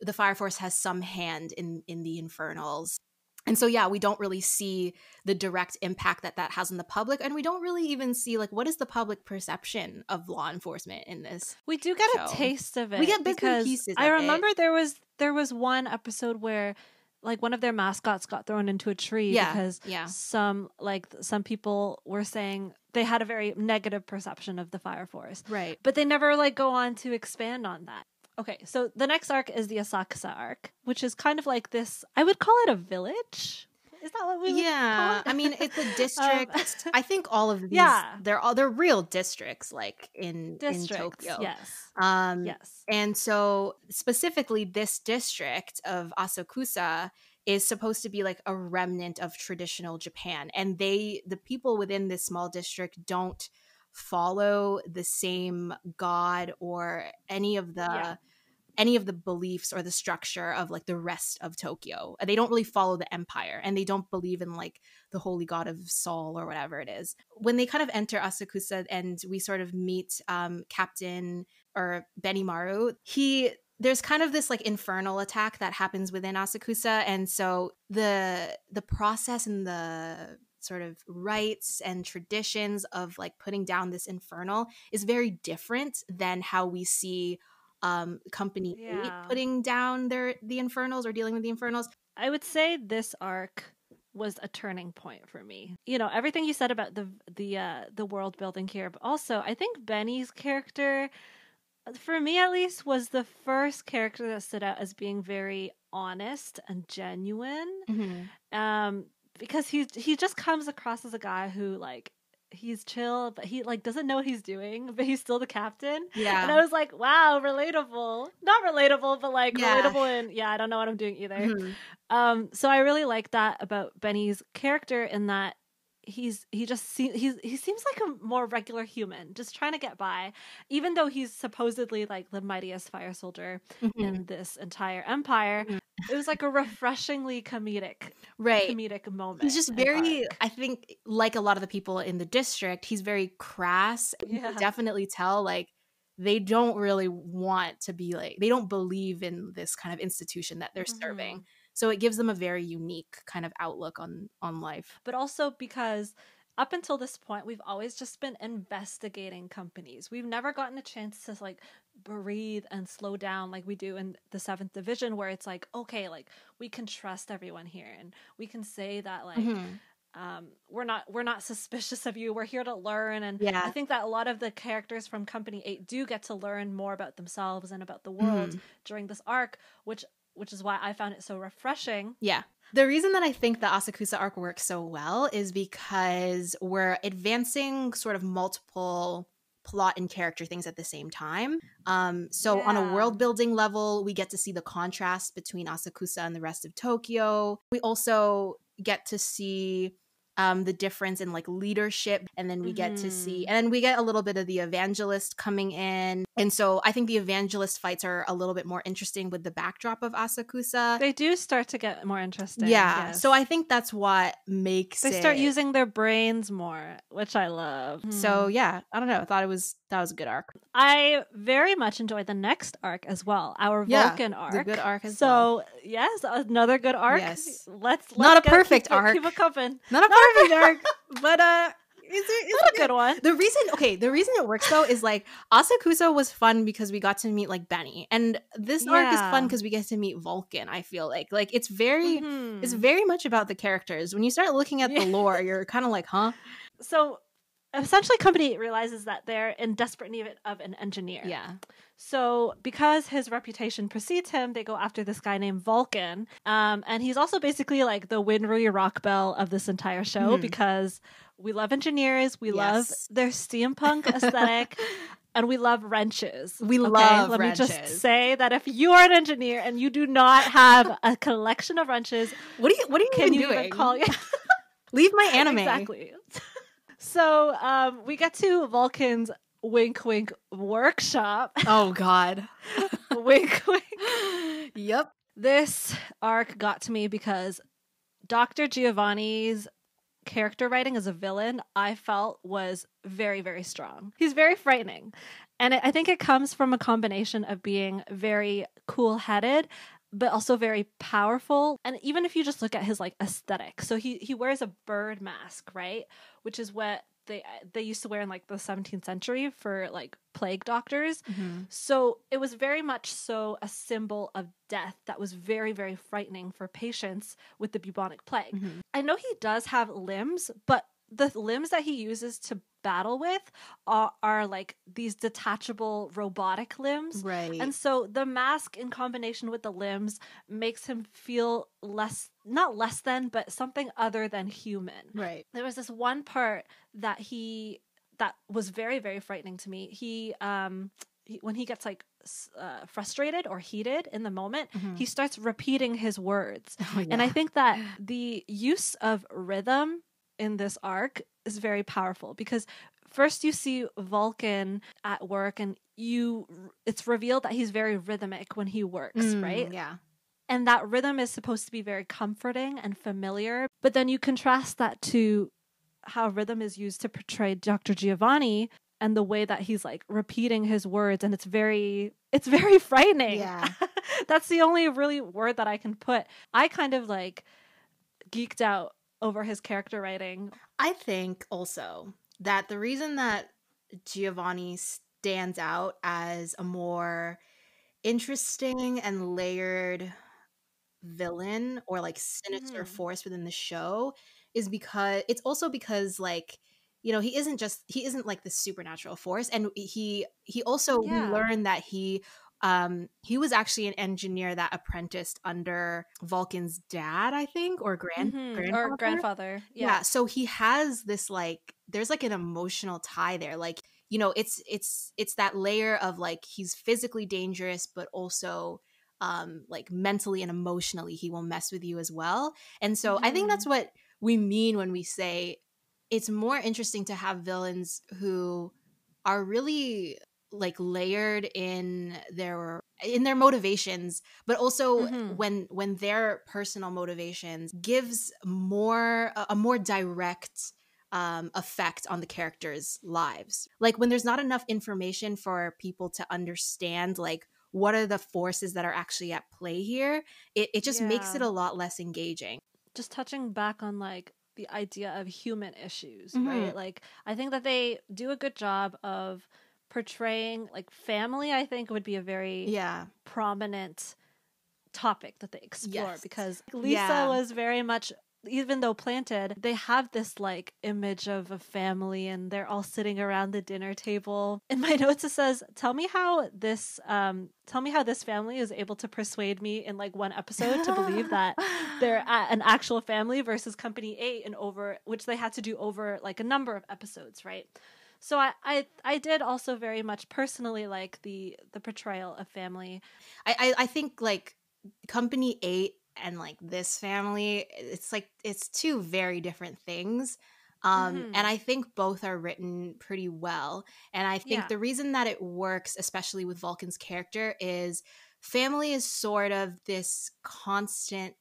[SPEAKER 1] the fire force has some hand in in the infernals and so yeah we don't really see the direct impact that that has on the public and we don't really even see like what is the public perception of law enforcement in this
[SPEAKER 2] we do get
[SPEAKER 1] show.
[SPEAKER 2] a taste of it.
[SPEAKER 1] We get bits and pieces
[SPEAKER 2] I
[SPEAKER 1] of it.
[SPEAKER 2] remember there was there was one episode where like one of their mascots got thrown into a tree
[SPEAKER 1] Yeah,
[SPEAKER 2] because
[SPEAKER 1] yeah.
[SPEAKER 2] some like some people were saying they had a very negative perception of the fire force.
[SPEAKER 1] right
[SPEAKER 2] but they never like go on to expand on that. Okay, so the next arc is the Asakusa arc, which is kind of like this. I would call it a village. Is that what we? would
[SPEAKER 1] yeah i mean it's a district
[SPEAKER 2] Um,
[SPEAKER 1] i think all of these
[SPEAKER 2] Yeah.
[SPEAKER 1] they're all they're real districts like in
[SPEAKER 2] districts.
[SPEAKER 1] in tokyo
[SPEAKER 2] Yes.
[SPEAKER 1] um
[SPEAKER 2] Yes.
[SPEAKER 1] And so, specifically, this district of Asakusa is supposed to be like a remnant of traditional Japan. And they, the people within this small district, don't follow the same god or any of the.
[SPEAKER 2] Yeah.
[SPEAKER 1] any of the beliefs or the structure of like the rest of Tokyo. They don't really follow the empire and they don't believe in like the holy god of Sol or whatever it is. When they kind of enter Asakusa and we sort of meet um, Captain or Benimaru, he there's kind of this like infernal attack that happens within Asakusa and so the the process and the sort of rites and traditions of like putting down this infernal is very different than how we see um company
[SPEAKER 2] Yeah.
[SPEAKER 1] 8 putting down their the infernals or dealing with the infernals
[SPEAKER 2] I would say this arc was a turning point for me. You know, everything you said about the the uh the world building here, but also I think Benny's character for me at least was the first character that stood out as being very honest and genuine. Um because he he just comes across as a guy who like he's chill, but he like doesn't know what he's doing, but he's still the captain.
[SPEAKER 1] yeah
[SPEAKER 2] And I was like, wow, relatable. Not relatable, but like
[SPEAKER 1] Yeah.
[SPEAKER 2] relatable and yeah, I don't know what I'm doing either.
[SPEAKER 1] Mhm.
[SPEAKER 2] Um, so I really like that about Benny's character in that he's he just seems he's he seems like a more regular human, just trying to get by, even though he's supposedly like the mightiest fire soldier
[SPEAKER 1] Mhm.
[SPEAKER 2] in this entire empire.
[SPEAKER 1] Mhm.
[SPEAKER 2] It was like a refreshingly comedic
[SPEAKER 1] right
[SPEAKER 2] comedic moment.
[SPEAKER 1] he's just very i think like a lot of the people in the district he's very crass and you can
[SPEAKER 2] Yeah.
[SPEAKER 1] definitely tell like they don't really want to be like they don't believe in this kind of institution that they're serving
[SPEAKER 2] Mhm.
[SPEAKER 1] so it gives them a very unique kind of outlook on on life
[SPEAKER 2] but also because up until this point we've always just been investigating companies we've never gotten a chance to like breathe and slow down like we do in the seventh division where it's like okay like we can trust everyone here and we can say that like
[SPEAKER 1] Mhm.
[SPEAKER 2] um, we're not we're not suspicious of you we're here to learn and
[SPEAKER 1] Yeah.
[SPEAKER 2] i think that a lot of the characters from company 8 do get to learn more about themselves and about the world
[SPEAKER 1] Mhm.
[SPEAKER 2] during this arc which which is why i found it so refreshing
[SPEAKER 1] Yeah. The reason that I think the Asakusa arc works so well is because we're advancing sort of multiple plot and character things at the same time. Um, so on a world building level, we get to see the contrast between Asakusa and the rest of Tokyo. We also get to see um, the difference in like leadership, and then we get to see,
[SPEAKER 2] Mhm.
[SPEAKER 1] and then we get a little bit of the evangelist coming in, and so I think the evangelist fights are a little bit more interesting with the backdrop of Asakusa.
[SPEAKER 2] they do start to get more interesting
[SPEAKER 1] Yeah.
[SPEAKER 2] yes.
[SPEAKER 1] So I think that's what makes
[SPEAKER 2] they start
[SPEAKER 1] it-
[SPEAKER 2] using their brains more which i love
[SPEAKER 1] So
[SPEAKER 2] Hmm.
[SPEAKER 1] yeah, I don't know. I thought it was that was a good arc.
[SPEAKER 2] i very much enjoyed the next arc as well our
[SPEAKER 1] Yeah,
[SPEAKER 2] vulcan arc
[SPEAKER 1] good arc as
[SPEAKER 2] so
[SPEAKER 1] well.
[SPEAKER 2] yes another good arc
[SPEAKER 1] Yes.
[SPEAKER 2] let's, let's
[SPEAKER 1] Not a
[SPEAKER 2] get-
[SPEAKER 1] perfect
[SPEAKER 2] keep
[SPEAKER 1] arc.
[SPEAKER 2] keep it coming
[SPEAKER 1] Not a perfect arc, but uh, is it?
[SPEAKER 2] not a good one
[SPEAKER 1] The reason, okay, the reason it works though is like Asakusa was fun because we got to meet like Benny, and this arc is fun because we get to meet Vulcan. I feel like like it's very.
[SPEAKER 2] Mhm.
[SPEAKER 1] It's very much about the characters. When you start looking at the lore, you're kind of like, huh?
[SPEAKER 2] so essentially company realizes that they're in desperate need of an engineer
[SPEAKER 1] Yeah.
[SPEAKER 2] so because his reputation precedes him they go after this guy named vulcan um, and he's also basically like the Winry Rockbell of this entire show
[SPEAKER 1] Mhm.
[SPEAKER 2] because we love engineers we love
[SPEAKER 1] Yes.
[SPEAKER 2] their steampunk aesthetic and we love wrenches
[SPEAKER 1] We
[SPEAKER 2] okay?
[SPEAKER 1] love
[SPEAKER 2] let me just say that if you are an engineer and you do not have a collection of wrenches
[SPEAKER 1] What are you? What are you
[SPEAKER 2] can
[SPEAKER 1] even
[SPEAKER 2] you
[SPEAKER 1] doing?
[SPEAKER 2] even call
[SPEAKER 1] Leave my anime.
[SPEAKER 2] Exactly. So um, we get to Vulcan's wink wink workshop.
[SPEAKER 1] Oh God.
[SPEAKER 2] wink wink.
[SPEAKER 1] yep.
[SPEAKER 2] This arc got to me because Dr. Giovanni's character writing as a villain, I felt was very, very strong. He's very frightening. And I I think it comes from a combination of being very cool headed, but also very powerful. And even if you just look at his like aesthetic, so he he wears a bird mask, right? Which is what they they used to wear in like the 17th century for like plague doctors. So it was very much so a symbol of death that was very, very frightening for patients with the bubonic plague.
[SPEAKER 1] Mhm.
[SPEAKER 2] I know he does have limbs, but the limbs that he uses to battle with are, are like these detachable robotic limbs.
[SPEAKER 1] Right.
[SPEAKER 2] And so the mask in combination with the limbs makes him feel less, not less than, but something other than human
[SPEAKER 1] right.
[SPEAKER 2] there was this one part that he that was very very frightening to me he um he, when he gets like uh, frustrated or heated in the moment
[SPEAKER 1] Mhm.
[SPEAKER 2] he starts repeating his words
[SPEAKER 1] Oh,
[SPEAKER 2] and i think that the use of rhythm in this arc is very powerful because first you see vulcan at work and you it's revealed that he's very rhythmic when he works
[SPEAKER 1] Mm,
[SPEAKER 2] right
[SPEAKER 1] Yeah.
[SPEAKER 2] and that rhythm is supposed to be very comforting and familiar. But then you contrast that to how rhythm is used to portray Dr. Giovanni and the way that he's like repeating his words and it's very it's very frightening.
[SPEAKER 1] Yeah.
[SPEAKER 2] That's the only really word that I can put. I kind of like geeked out over his character writing.
[SPEAKER 1] I think also that the reason that Giovanni stands out as a more interesting and layered villain or like sinister
[SPEAKER 2] Mhm.
[SPEAKER 1] force within the show is because it's also because like you know he isn't just he isn't like the supernatural force and he he also we
[SPEAKER 2] Yeah.
[SPEAKER 1] learned that he um he was actually an engineer that apprenticed under Vulcan's dad I think or grand
[SPEAKER 2] Mhm.
[SPEAKER 1] grandfather
[SPEAKER 2] Or grandfather.
[SPEAKER 1] yeah.
[SPEAKER 2] Yeah.
[SPEAKER 1] so he has this like there's like an emotional tie there like you know it's it's it's that layer of like he's physically dangerous but also um like mentally and emotionally he will mess with you as well and so i think that's what we mean when we say it's more interesting to have villains who are really like layered in their in their motivations but also
[SPEAKER 2] Mhm.
[SPEAKER 1] when when their personal motivations gives more a, a more direct um, effect on the characters lives like when there's not enough information for people to understand like what are the forces that are actually at play here it, it just makes it a lot less engaging
[SPEAKER 2] just touching back on like the idea of human issues,
[SPEAKER 1] Mhm.
[SPEAKER 2] right? Like I think that they do a good job of portraying like family. I think would be a very
[SPEAKER 1] yeah
[SPEAKER 2] prominent topic that they explore
[SPEAKER 1] Yes.
[SPEAKER 2] because Lisa
[SPEAKER 1] Yeah.
[SPEAKER 2] was very much even though planted they have this like image of a family and they're all sitting around the dinner table in my notes it says tell me how this um tell me how this family is able to persuade me in like one episode to believe that they're an actual family versus company 8 and over which they had to do over like a number of episodes right so I, I i did also very much personally like the the portrayal of family
[SPEAKER 1] I, I I think like company eight and like this family it's like it's two very different things um
[SPEAKER 2] Mhm.
[SPEAKER 1] and i think both are written pretty well and i think
[SPEAKER 2] Yeah.
[SPEAKER 1] the reason that it works especially with vulcan's character is family is sort of this constant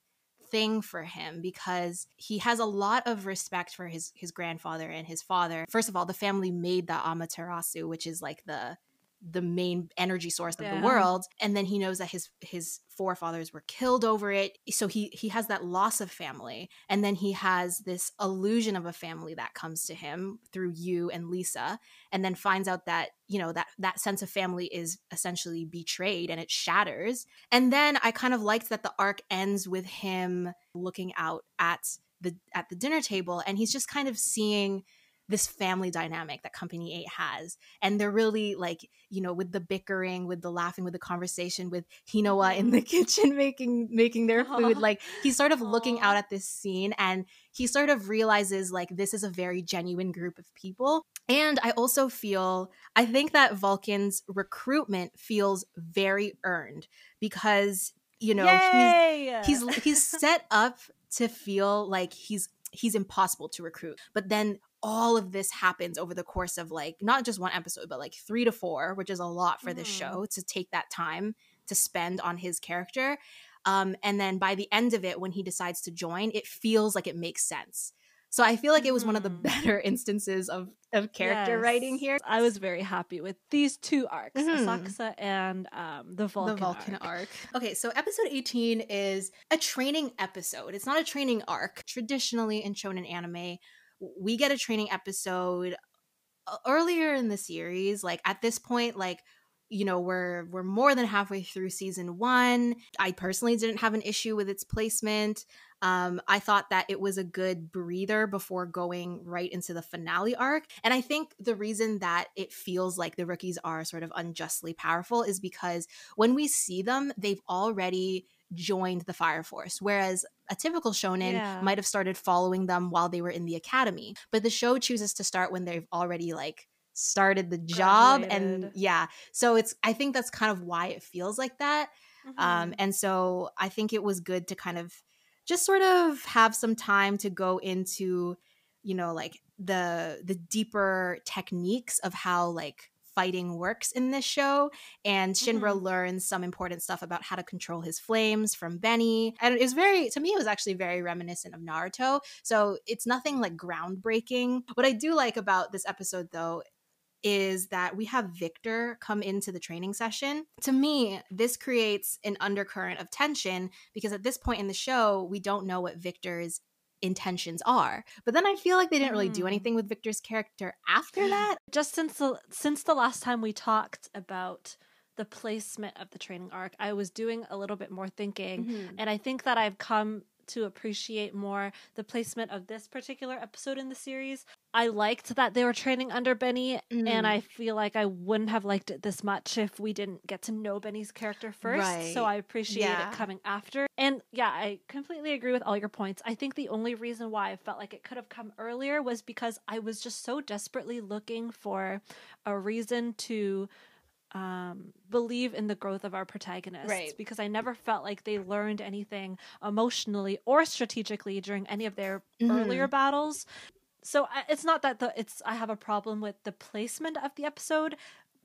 [SPEAKER 1] thing for him because he has a lot of respect for his his grandfather and his father. First of all the family made the amaterasu which is like the the main energy source of
[SPEAKER 2] Yeah.
[SPEAKER 1] the world and then he knows that his his forefathers were killed over it so he he has that loss of family and then he has this illusion of a family that comes to him through you and Lisa and then finds out that you know that that sense of family is essentially betrayed and it shatters and then i kind of liked that the arc ends with him looking out at the at the dinner table and he's just kind of seeing this family dynamic that company 8 has. And they're really like you know with the bickering with the laughing with the conversation with Hinawa in the kitchen making making their food. Like he's sort of looking out at this scene and he sort of realizes like this is a very genuine group of people. And i also feel i think that vulcan's recruitment feels very earned because you know he's he's he's set up to feel like he's he's impossible to recruit. But then all of this happens over the course of like not just one episode but like 3 to 4 which is a lot for this
[SPEAKER 2] Mhm.
[SPEAKER 1] show to take that time to spend on his character um and then by the end of it when he decides to join it feels like it makes sense so i feel like it was one of the
[SPEAKER 2] Mhm.
[SPEAKER 1] better instances of of character writing here
[SPEAKER 2] I was very happy with these two arcs,
[SPEAKER 1] Mhm.
[SPEAKER 2] Asakusa and um, the Vulcan,
[SPEAKER 1] the Vulcan
[SPEAKER 2] arc.
[SPEAKER 1] arc. Okay, so episode 18 is a training episode. It's not a training arc. Traditionally in shonen anime, we get a training episode uh, earlier in the series. Like at this point, like you know, we're we're more than halfway through season 1. I personally didn't have an issue with its placement. Um, I thought that it was a good breather before going right into the finale arc. And I think the reason that it feels like the rookies are sort of unjustly powerful is because when we see them, they've already joined the Fire Force, whereas a typical shonen
[SPEAKER 2] Yeah.
[SPEAKER 1] might have started following them while they were in the academy. But the show chooses to start when they've already like started the job and yeah so it's i think that's kind of why it feels like that um
[SPEAKER 2] Mhm.
[SPEAKER 1] and so i think it was good to kind of just sort of have some time to go into you know like the the deeper techniques of how like fighting works in this show and shinra
[SPEAKER 2] Mhm.
[SPEAKER 1] learns some important stuff about how to control his flames from benny and it was very to me it was actually very reminiscent of naruto so it's nothing like groundbreaking what i do like about this episode though is that we have Victor come into the training session. To me, this creates an undercurrent of tension because at this point in the show, we don't know what Victor's intentions are. But then I feel like they didn't really do
[SPEAKER 2] Mm.
[SPEAKER 1] anything with Victor's character after that.
[SPEAKER 2] just since the since the last time we talked about the placement of the training arc, I was doing a little bit more thinking,
[SPEAKER 1] Mhm.
[SPEAKER 2] and I think that I've come to appreciate more the placement of this particular episode in the series. I liked that they were training under Benny,
[SPEAKER 1] Mm.
[SPEAKER 2] and I feel like I wouldn't have liked it this much if we didn't get to know Benny's character first.
[SPEAKER 1] Right.
[SPEAKER 2] So I appreciate
[SPEAKER 1] Yeah.
[SPEAKER 2] it coming after. And yeah, I completely agree with all your points. I think the only reason why I felt like it could have come earlier was because I was just so desperately looking for a reason to um, believe in the growth of our protagonists
[SPEAKER 1] Right.
[SPEAKER 2] because I never felt like they learned anything emotionally or strategically during any of their
[SPEAKER 1] Mhm.
[SPEAKER 2] earlier battles. So I, it's not that the it's I have a problem with the placement of the episode,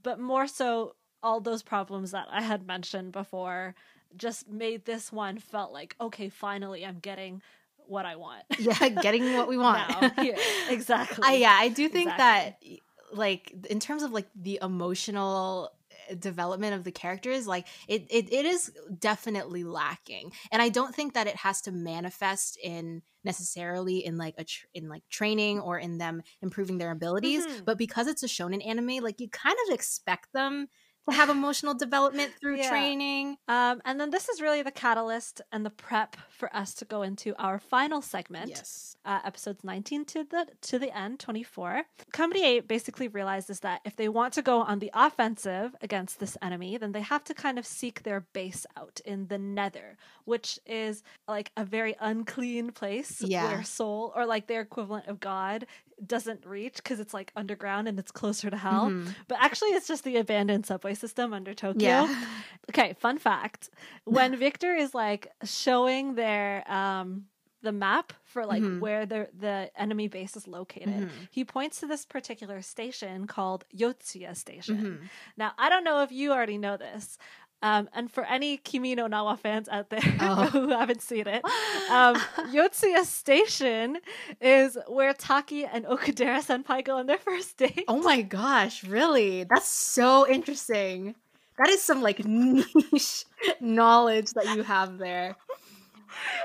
[SPEAKER 2] but more so all those problems that I had mentioned before just made this one felt like okay, finally I'm getting what I want.
[SPEAKER 1] Yeah, getting what we want.
[SPEAKER 2] now. Exactly.
[SPEAKER 1] I, yeah, I do think
[SPEAKER 2] Exactly.
[SPEAKER 1] that like in terms of like the emotional development of the characters like it, it it is definitely lacking and i don't think that it has to manifest in necessarily in like a tr- in like training or in them improving their abilities
[SPEAKER 2] Mhm.
[SPEAKER 1] but because it's a shonen anime like you kind of expect them have emotional development through
[SPEAKER 2] Yeah.
[SPEAKER 1] training
[SPEAKER 2] Um, and then this is really the catalyst and the prep for us to go into our final segment.
[SPEAKER 1] yes
[SPEAKER 2] uh, episodes 19 to the to the end 24 company 8 basically realizes that if they want to go on the offensive against this enemy then they have to kind of seek their base out in the nether which is like a very unclean place
[SPEAKER 1] Yeah.
[SPEAKER 2] where Sol or like their equivalent of god doesn't reach because it's like underground and it's closer to hell
[SPEAKER 1] Mhm.
[SPEAKER 2] but actually it's just the abandoned subway system under tokyo
[SPEAKER 1] yeah
[SPEAKER 2] Okay, fun fact. When Victor is like showing their um the map for like
[SPEAKER 1] Mhm.
[SPEAKER 2] where the the enemy base is located,
[SPEAKER 1] Mhm.
[SPEAKER 2] he points to this particular station called Yotsuya Station.
[SPEAKER 1] Mhm.
[SPEAKER 2] Now, I don't know if you already know this. Um, and for any Kimi no Na wa fans out there
[SPEAKER 1] Oh.
[SPEAKER 2] who haven't seen it, um, Yotsuya Station is where Taki and Okudera Senpai go on their first date.
[SPEAKER 1] Oh my gosh, really? That's so interesting. That is some like niche knowledge that you have there.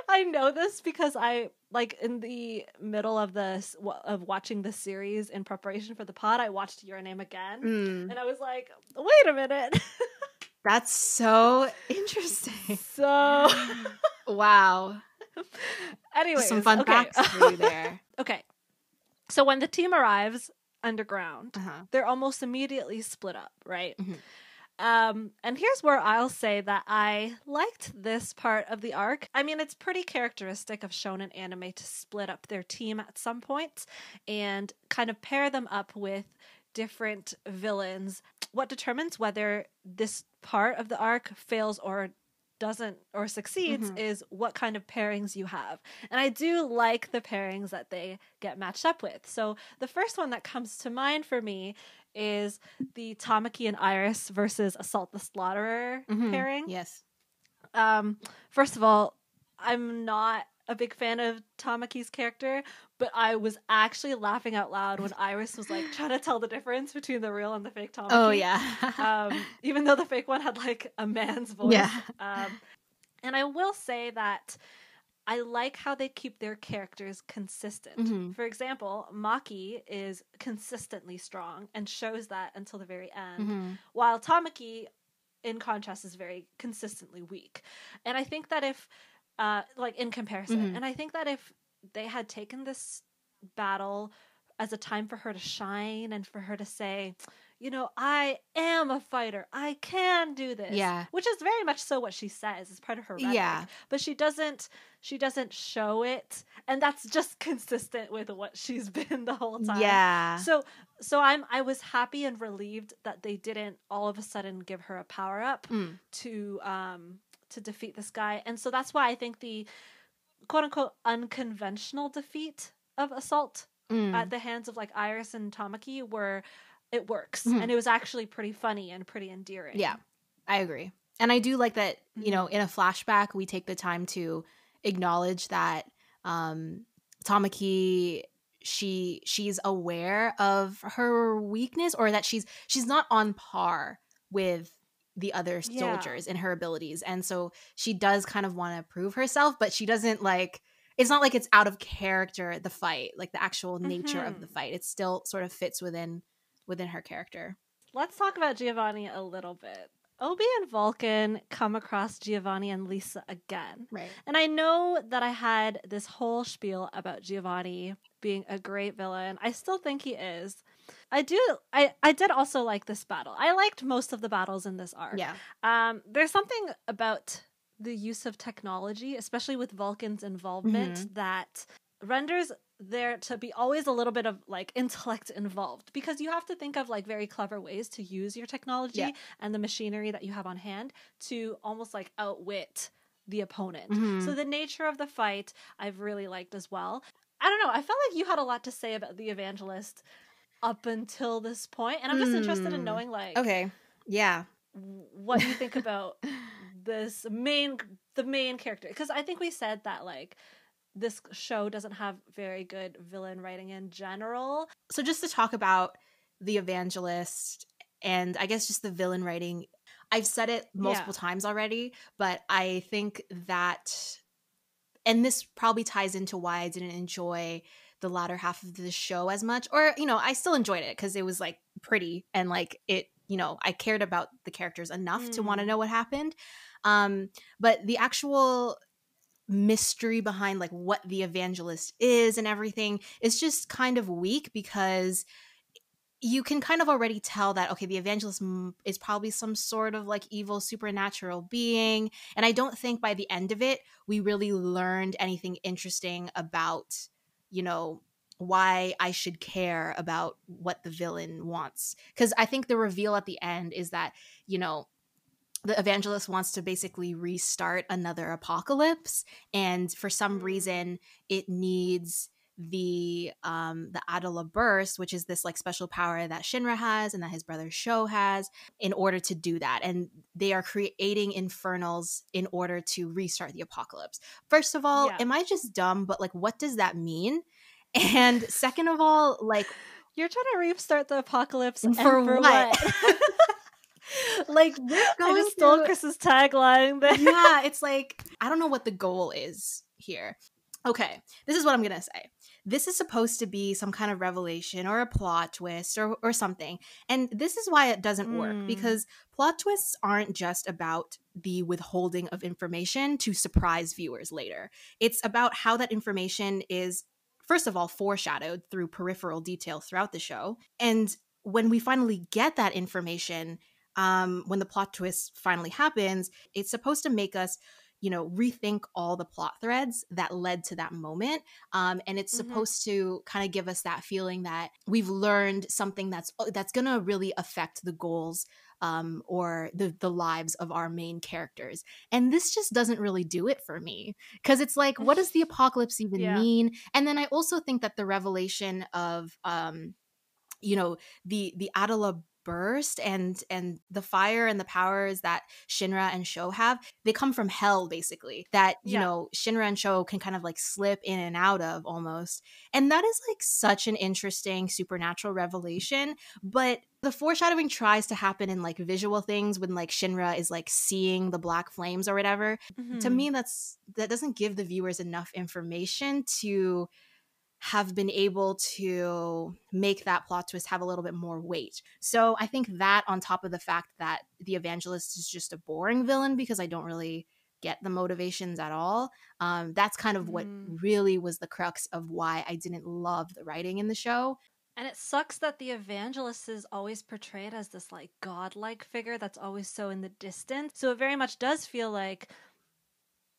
[SPEAKER 2] I know this because I like in the middle of this of watching the series in preparation for the pod. I watched Your Name again,
[SPEAKER 1] Mm,
[SPEAKER 2] and I was like, "Wait a minute!"
[SPEAKER 1] That's so interesting.
[SPEAKER 2] so,
[SPEAKER 1] Wow.
[SPEAKER 2] anyways,
[SPEAKER 1] some fun
[SPEAKER 2] okay.
[SPEAKER 1] facts for you there.
[SPEAKER 2] okay, so when the team arrives underground,
[SPEAKER 1] Uh-huh.
[SPEAKER 2] they're almost immediately split up, right?
[SPEAKER 1] Mhm.
[SPEAKER 2] Um, and here's where I'll say that I liked this part of the arc. I mean, it's pretty characteristic of shonen anime to split up their team at some point and kind of pair them up with different villains. What determines whether this part of the arc fails or doesn't or succeeds
[SPEAKER 1] Mhm.
[SPEAKER 2] is what kind of pairings you have. And I do like the pairings that they get matched up with. So the first one that comes to mind for me is the Tamaki and Iris versus Assault the Slaughterer
[SPEAKER 1] Mhm.
[SPEAKER 2] pairing.
[SPEAKER 1] Yes.
[SPEAKER 2] Um, first of all, I'm not a big fan of Tamaki's character, but I was actually laughing out loud when Iris was like trying to tell the difference between the real and the fake Tamaki.
[SPEAKER 1] Oh yeah.
[SPEAKER 2] Um, even though the fake one had like a man's voice.
[SPEAKER 1] Yeah.
[SPEAKER 2] Um, and I will say that I like how they keep their characters consistent.
[SPEAKER 1] Mhm.
[SPEAKER 2] For example, Maki is consistently strong and shows that until the very end,
[SPEAKER 1] Mhm.
[SPEAKER 2] while Tamaki, in contrast, is very consistently weak. And I think that if, uh, like in comparison,
[SPEAKER 1] Mhm.
[SPEAKER 2] and I think that if they had taken this battle as a time for her to shine and for her to say, you know, I am a fighter. I can do this.
[SPEAKER 1] Yeah.
[SPEAKER 2] Which is very much so what she says as part of her rhetoric.
[SPEAKER 1] Yeah.
[SPEAKER 2] But she doesn't she doesn't show it. And that's just consistent with what she's been the whole time.
[SPEAKER 1] Yeah.
[SPEAKER 2] So so I'm I was happy and relieved that they didn't all of a sudden give her a power up
[SPEAKER 1] Mm.
[SPEAKER 2] to um to defeat this guy. And so that's why I think the quote unquote unconventional defeat of assault
[SPEAKER 1] Mm.
[SPEAKER 2] at the hands of like Iris and Tamaki were it works.
[SPEAKER 1] Mhm.
[SPEAKER 2] And it was actually pretty funny and pretty endearing.
[SPEAKER 1] Yeah, I agree. And I do like that, you know, in a flashback, we take the time to acknowledge that um Tamaki she she's aware of her weakness or that she's she's not on par with the other
[SPEAKER 2] Yeah.
[SPEAKER 1] soldiers in her abilities. And so she does kind of want to prove herself, but she doesn't like it's not like it's out of character the fight, like the actual nature of
[SPEAKER 2] Mhm.
[SPEAKER 1] the fight. It still sort of fits within within her character.
[SPEAKER 2] Let's talk about Giovanni a little bit. Obi and Vulcan come across Giovanni and Lisa again.
[SPEAKER 1] Right.
[SPEAKER 2] And I know that I had this whole spiel about Giovanni being a great villain. I still think he is. I do I I did also like this battle. I liked most of the battles in this arc.
[SPEAKER 1] Yeah.
[SPEAKER 2] Um there's something about the use of technology, especially with Vulcan's involvement
[SPEAKER 1] Mm-hmm.
[SPEAKER 2] that renders there to be always a little bit of like intellect involved because you have to think of like very clever ways to use your technology
[SPEAKER 1] Yeah.
[SPEAKER 2] and the machinery that you have on hand to almost like outwit the opponent.
[SPEAKER 1] Mhm.
[SPEAKER 2] So the nature of the fight I've really liked as well. I don't know. I felt like you had a lot to say about the evangelist up until this point, and I'm just mm. interested in hmm. knowing, like,
[SPEAKER 1] okay, yeah,
[SPEAKER 2] what you think about this main the main character because I think we said that like this show doesn't have very good villain writing in general.
[SPEAKER 1] So just to talk about the evangelist and I guess just the villain writing, I've said it multiple yeah. times already, but I think that and this probably ties into why I didn't enjoy the latter half of the show as much or you know, I still enjoyed it cuz it was like pretty and like it you know, I cared about the characters enough mm. to want to know what happened. Um, but the actual mystery behind like what the evangelist is and everything is just kind of weak because you can kind of already tell that okay the evangelist is probably some sort of like evil supernatural being and i don't think by the end of it we really learned anything interesting about you know why I should care about what the villain wants. Because I think the reveal at the end is that, you know, the evangelist wants to basically restart another apocalypse. And for some mm. reason, it needs the um the Adolla burst which is this like special power that Shinra has and that his brother Sho has in order to do that and they are creating infernals in order to restart the apocalypse first of all yeah. am i just dumb but like what does that mean and second of all, like
[SPEAKER 2] you're trying to restart the apocalypse for, for what? what?
[SPEAKER 1] like we're
[SPEAKER 2] going I just stole through... Kris's tagline.
[SPEAKER 1] There. Yeah, it's like I don't know what the goal is here. Okay, this is what I'm gonna say. This is supposed to be some kind of revelation or a plot twist or, or something. And this is why it doesn't mm. work because plot twists aren't just about the withholding of information to surprise viewers later. It's about how that information is first of all, foreshadowed through peripheral detail throughout the show. And when we finally get that information, um, when the plot twist finally happens, it's supposed to make us you know rethink all the plot threads that led to that moment um, and it's mm-hmm. supposed to kind of give us that feeling that we've learned something that's that's going to really affect the goals um, or the the lives of our main characters. And this just doesn't really do it for me because it's like, what does the apocalypse even yeah. mean? And then I also think that the revelation of um, you know the the Adolla burst and and the fire and the powers that Shinra and Sho have, they come from hell basically. That, you yeah. know, Shinra and Sho can kind of like slip in and out of almost. And that is like such an interesting supernatural revelation, but the foreshadowing tries to happen in like visual things when like Shinra is like seeing the black flames or whatever. Mm-hmm. To me that's that doesn't give the viewers enough information to have been able to make that plot twist have a little bit more weight. So I think that on top of the fact that the evangelist is just a boring villain because I don't really get the motivations at all. Um, that's kind of what mm. really was the crux of why I didn't love the writing in the show.
[SPEAKER 2] And it sucks that the evangelist is always portrayed as this like godlike figure that's always so in the distance. So it very much does feel like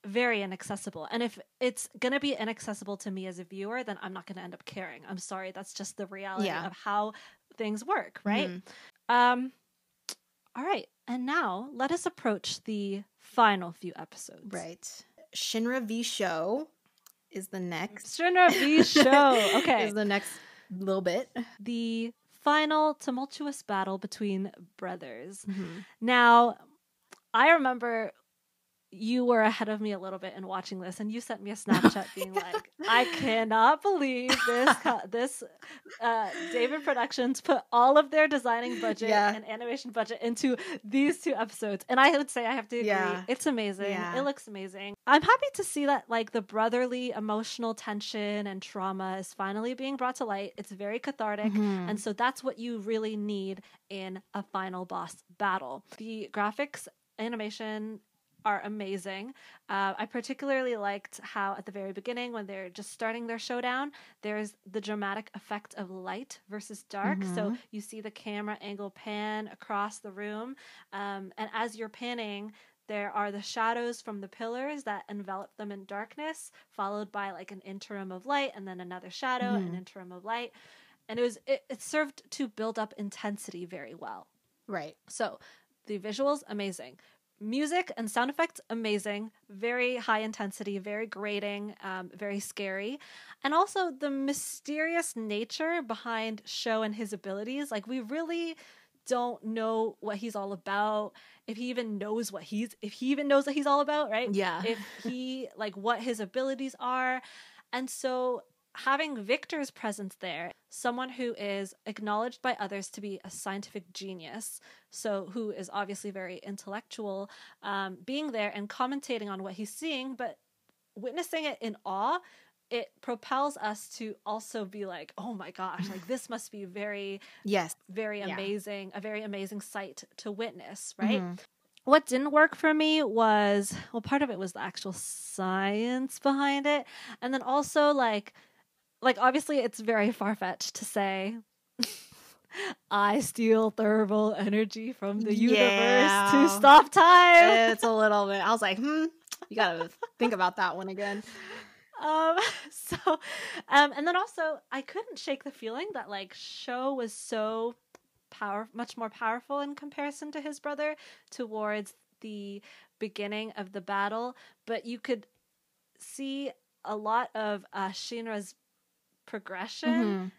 [SPEAKER 2] very inaccessible. And if it's going to be inaccessible to me as a viewer, then I'm not going to end up caring. I'm sorry. That's just the reality yeah. of how things work, right? Mm-hmm. Um all right. And now let us approach the final few episodes.
[SPEAKER 1] Right. Shinra v Sho is the next.
[SPEAKER 2] Shinra v Sho. Okay.
[SPEAKER 1] is the next little bit.
[SPEAKER 2] The final tumultuous battle between brothers. Mm-hmm. Now, I remember you were ahead of me a little bit in watching this, and you sent me a Snapchat being like, "I cannot believe this this uh, David Productions put all of their designing budget yeah. and animation budget into these two episodes." And I would say I have to agree, yeah. it's amazing. Yeah. It looks amazing. I'm happy to see that like the brotherly emotional tension and trauma is finally being brought to light. It's very cathartic, mm-hmm. and so that's what you really need in a final boss battle. The graphics animation are amazing. Uh, I particularly liked how at the very beginning, when they're just starting their showdown, there's the dramatic effect of light versus dark. Mm-hmm. So you see the camera angle pan across the room, um, and as you're panning, there are the shadows from the pillars that envelop them in darkness, followed by like an interim of light, and then another shadow, mm-hmm. an interim of light, and it was it, it served to build up intensity very well.
[SPEAKER 1] Right.
[SPEAKER 2] So the visuals amazing music and sound effects amazing. Very high intensity very grating um, very scary. And also the mysterious nature behind Sho and his abilities. Like we really don't know what he's all about if he even knows what he's if he even knows what he's all about right?
[SPEAKER 1] Yeah.
[SPEAKER 2] if he like what his abilities are. And so having Victor's presence there, someone who is acknowledged by others to be a scientific genius, so who is obviously very intellectual, um, being there and commentating on what he's seeing, but witnessing it in awe. It propels us to also be like, oh my gosh, like this must be very,
[SPEAKER 1] Yes.
[SPEAKER 2] very
[SPEAKER 1] Yeah.
[SPEAKER 2] amazing, a very amazing sight to witness, right?
[SPEAKER 1] Mhm.
[SPEAKER 2] what didn't work for me was well part of it was the actual science behind it and then also like like obviously it's very far-fetched to say i steal thermal energy from the universe
[SPEAKER 1] Yeah.
[SPEAKER 2] to stop time
[SPEAKER 1] It's a little bit. I was like, hmm, you gotta think about that one again.
[SPEAKER 2] um so um and then also i couldn't shake the feeling that like Sho was so power much more powerful in comparison to his brother towards the beginning of the battle but you could see a lot of uh shinra's progression
[SPEAKER 1] Mhm.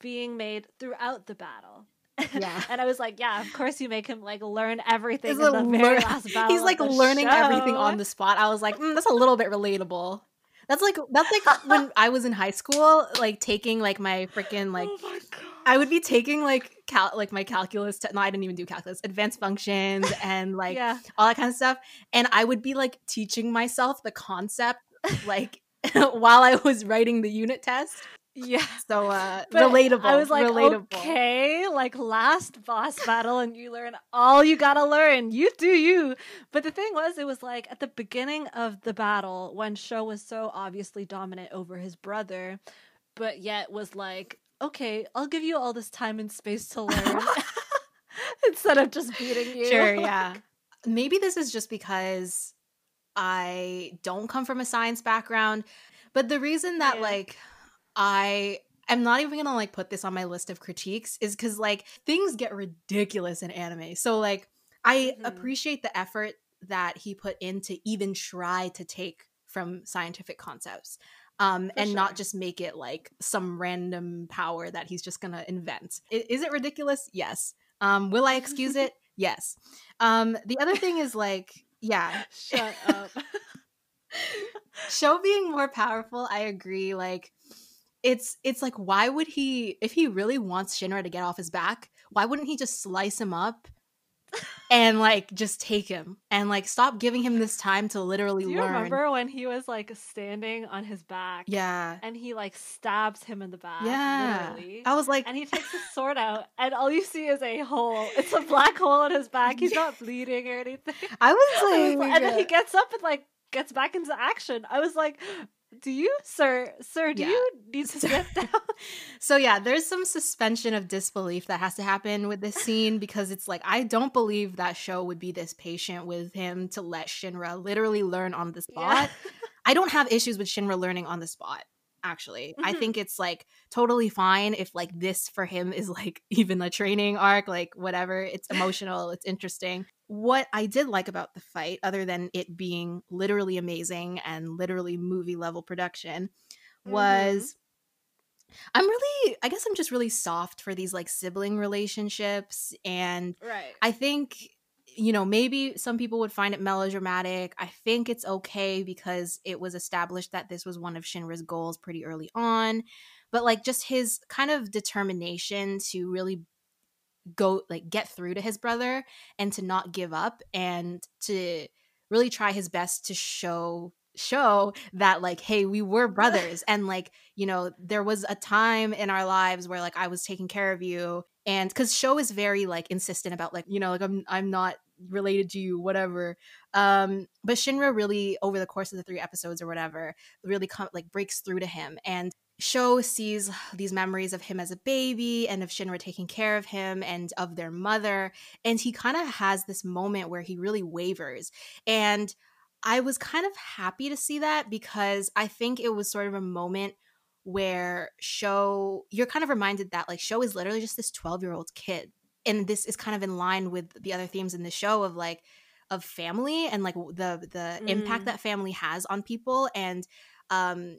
[SPEAKER 2] being made throughout the battle
[SPEAKER 1] Yeah.
[SPEAKER 2] and i was like yeah of course you make him like learn everything
[SPEAKER 1] He's
[SPEAKER 2] in the very last battle
[SPEAKER 1] He's like learning everything on the spot. I was like, mm, that's a little bit relatable. That's like that's like when I was in high school, like taking like my freaking like
[SPEAKER 2] oh my
[SPEAKER 1] I would be taking like cal like my calculus. Te- no, I didn't even do calculus. Advanced functions and like
[SPEAKER 2] yeah
[SPEAKER 1] all that kind of stuff. And I would be like teaching myself the concept like while I was writing the unit test.
[SPEAKER 2] yeah
[SPEAKER 1] So uh
[SPEAKER 2] But
[SPEAKER 1] relatable.
[SPEAKER 2] I was like,
[SPEAKER 1] relatable.
[SPEAKER 2] okay, like last boss battle, and you learn all you gotta learn. You do you. But the thing was, it was like at the beginning of the battle when Sho was so obviously dominant over his brother, but yet was like, okay, I'll give you all this time and space to learn instead of just beating you.
[SPEAKER 1] Sure, yeah. Maybe this is just because I don't come from a science background, but the reason that
[SPEAKER 2] Yeah.
[SPEAKER 1] like I am not even gonna like put this on my list of critiques is because like things get ridiculous in anime. So like I
[SPEAKER 2] Mhm.
[SPEAKER 1] appreciate the effort that he put in to even try to take from scientific concepts. Um, and not just make it like some random power that he's just gonna invent. Is it ridiculous? Yes. Um, will I excuse it? Yes. Um, the other thing is like, yeah,
[SPEAKER 2] Shut up.
[SPEAKER 1] Sho being more powerful. I agree. Like, it's it's like, why would he? If he really wants Shinra to get off his back, why wouldn't he just slice him up and like just take him and like stop giving him this time to literally
[SPEAKER 2] Do you
[SPEAKER 1] learn?
[SPEAKER 2] remember when he was like standing on his back?
[SPEAKER 1] Yeah.
[SPEAKER 2] And he like stabs him in the back.
[SPEAKER 1] Yeah.
[SPEAKER 2] literally.
[SPEAKER 1] I was like,
[SPEAKER 2] and he takes his sword out, and all you see is a hole. It's a black hole in his back. He's not bleeding or anything.
[SPEAKER 1] I was
[SPEAKER 2] I was
[SPEAKER 1] like,
[SPEAKER 2] like- and then he gets up and like gets back into action. I was like, "Do you, sir, sir? Do
[SPEAKER 1] Yeah.
[SPEAKER 2] you need to step down?"
[SPEAKER 1] So yeah, there's some suspension of disbelief that has to happen with this scene because it's like I don't believe that Sho would be this patient with him to let Shinra literally learn on the spot. I don't have issues with Shinra learning on the spot. Actually, I
[SPEAKER 2] Mhm.
[SPEAKER 1] think it's like totally fine if like this for him is like even a training arc, like whatever. It's emotional, it's interesting. What I did like about the fight, other than it being literally amazing and literally movie level production, mm-hmm. was I'm really, I guess I'm just really soft for these like sibling relationships. And
[SPEAKER 2] right.
[SPEAKER 1] I think, you know, maybe some people would find it melodramatic. I think it's okay because it was established that this was one of Shinra's goals pretty early on. But like just his kind of determination to really go, like, get through to his brother and to not give up and to really try his best to show show that like hey we were brothers. And like you know there was a time in our lives where like i was taking care of you. And because Sho is very like insistent about like you know like i'm i'm not related to you whatever. Um but shinra really over the course of the three episodes or whatever really come like breaks through to him. And Sho sees these memories of him as a baby and of Shinra taking care of him and of their mother. And he kind of has this moment where he really wavers. And I was kind of happy to see that because I think it was sort of a moment where Sho, you're kind of reminded that like Sho is literally just this 12 year old kid. And this is kind of in line with the other themes in the show of like, of family and like the the
[SPEAKER 2] Mm.
[SPEAKER 1] impact that family has on people and um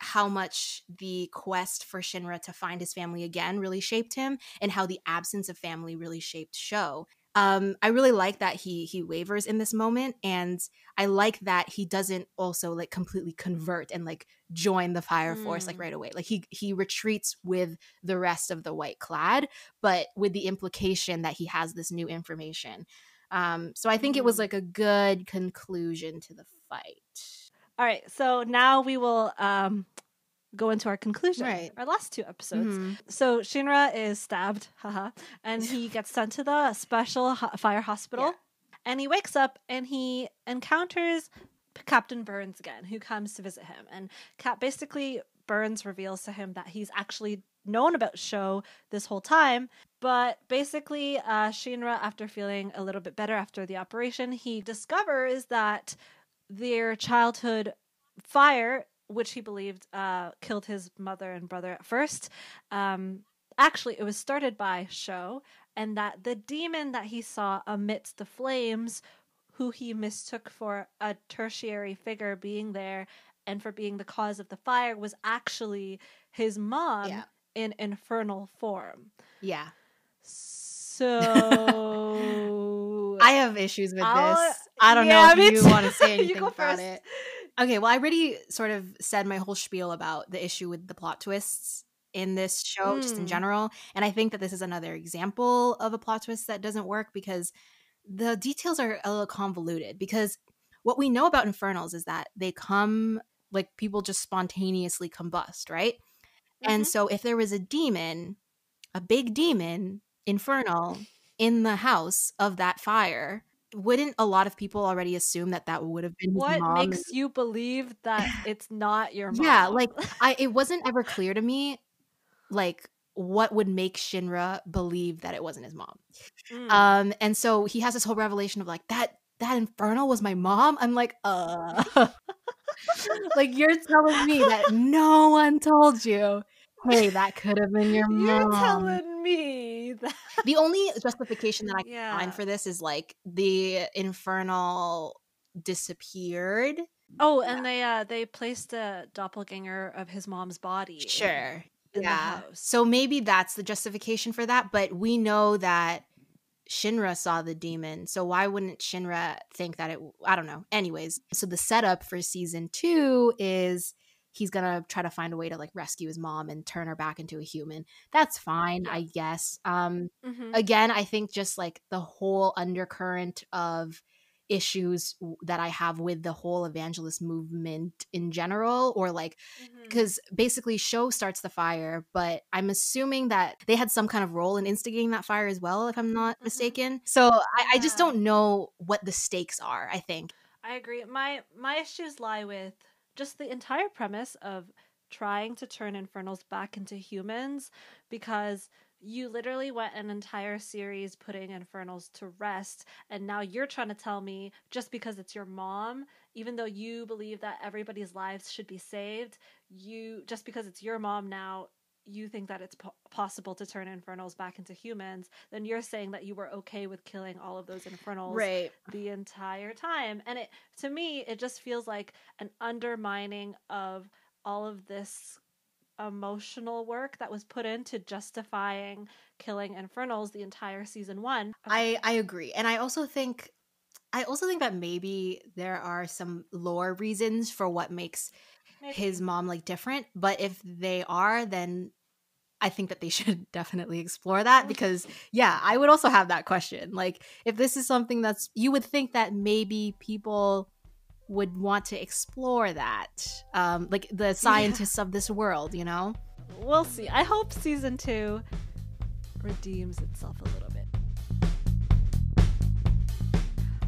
[SPEAKER 1] how much the quest for Shinra to find his family again really shaped him and how the absence of family really shaped Sho. Um, I really like that he he wavers in this moment and I like that he doesn't also like completely convert and like join the fire force like
[SPEAKER 2] Mm.
[SPEAKER 1] right away. Like he he retreats with the rest of the white clad, but with the implication that he has this new information. Um, so I think it was
[SPEAKER 2] Mhm.
[SPEAKER 1] like a good conclusion to the fight.
[SPEAKER 2] All right, so now we will um, go into our conclusion.
[SPEAKER 1] Right.
[SPEAKER 2] Our last two episodes.
[SPEAKER 1] Mhm.
[SPEAKER 2] So Shinra is stabbed, haha, and he gets sent to the special ho- fire hospital.
[SPEAKER 1] Yeah.
[SPEAKER 2] And he wakes up and he encounters Captain Burns again, who comes to visit him. And Cap basically Burns reveals to him that he's actually known about Sho this whole time. But basically, uh, Shinra, after feeling a little bit better after the operation, he discovers that their childhood fire, which he believed uh, killed his mother and brother at first, um, actually it was started by Sho, and that the demon that he saw amidst the flames, who he mistook for a tertiary figure being there and for being the cause of the fire, was actually his mom
[SPEAKER 1] Yeah.
[SPEAKER 2] in infernal form.
[SPEAKER 1] Yeah.
[SPEAKER 2] So
[SPEAKER 1] I have issues with
[SPEAKER 2] I'll-
[SPEAKER 1] this. I don't
[SPEAKER 2] yeah,
[SPEAKER 1] know if you want to say anything about
[SPEAKER 2] first.
[SPEAKER 1] it. Okay, well, I already sort of said my whole spiel about the issue with the plot twists in this show, just in
[SPEAKER 2] Mm.
[SPEAKER 1] general. And I think that this is another example of a plot twist that doesn't work because the details are a little convoluted. Because what we know about infernals is that they come like people just spontaneously combust, right? And
[SPEAKER 2] Mhm.
[SPEAKER 1] so if there was a demon, a big demon, infernal, in the house of that fire, wouldn't a lot of people already assume that that would have been his
[SPEAKER 2] what
[SPEAKER 1] mom?
[SPEAKER 2] makes you believe that it's not your mom?
[SPEAKER 1] yeah, like I it wasn't ever clear to me like what would make Shinra believe that it wasn't his mom.
[SPEAKER 2] Mm.
[SPEAKER 1] Um and so he has this whole revelation of like that that infernal was my mom. I'm like, uh like you're telling me that no one told you. Hey, that could have been your mom.
[SPEAKER 2] You're telling me that.
[SPEAKER 1] the only justification that I can
[SPEAKER 2] Yeah.
[SPEAKER 1] find for this is like the infernal disappeared.
[SPEAKER 2] Oh, and they uh they placed a doppelganger of his mom's body.
[SPEAKER 1] Sure.
[SPEAKER 2] in
[SPEAKER 1] yeah. So maybe that's the justification for that, but we know that Shinra saw the demon. So why wouldn't Shinra think that it I don't know. Anyways, so the setup for season 2 is he's going to try to find a way to like rescue his mom and turn her back into a human. That's fine,
[SPEAKER 2] Yeah.
[SPEAKER 1] I guess. Um
[SPEAKER 2] Mhm.
[SPEAKER 1] again i think just like the whole undercurrent of issues that i have with the whole evangelist movement in general or like because basically Sho starts the fire but i'm assuming that they had some kind of role in instigating that fire as well if i'm not
[SPEAKER 2] Mhm.
[SPEAKER 1] mistaken so I, I just don't know what the stakes are i think
[SPEAKER 2] I agree. My my issues lie with just the entire premise of trying to turn infernals back into humans because you literally went an entire series putting infernals to rest and now you're trying to tell me just because it's your mom even though you believe that everybody's lives should be saved you just because it's your mom now you think that it's po- possible to turn infernals back into humans then you're saying that you were okay with killing all of those infernals
[SPEAKER 1] right
[SPEAKER 2] the entire time. And it to me it just feels like an undermining of all of this emotional work that was put into justifying killing infernals the entire season 1.
[SPEAKER 1] I I agree, and I also think I also think that maybe there are some lore reasons for what makes
[SPEAKER 2] Maybe.
[SPEAKER 1] his mom like different. But if they are, then I think that they should definitely explore that because yeah, I would also have that question. Like if this is something that's you would think that maybe people would want to explore that. Um like the scientists of this world, you know?
[SPEAKER 2] we'll see. I hope season 2 redeems itself a little bit.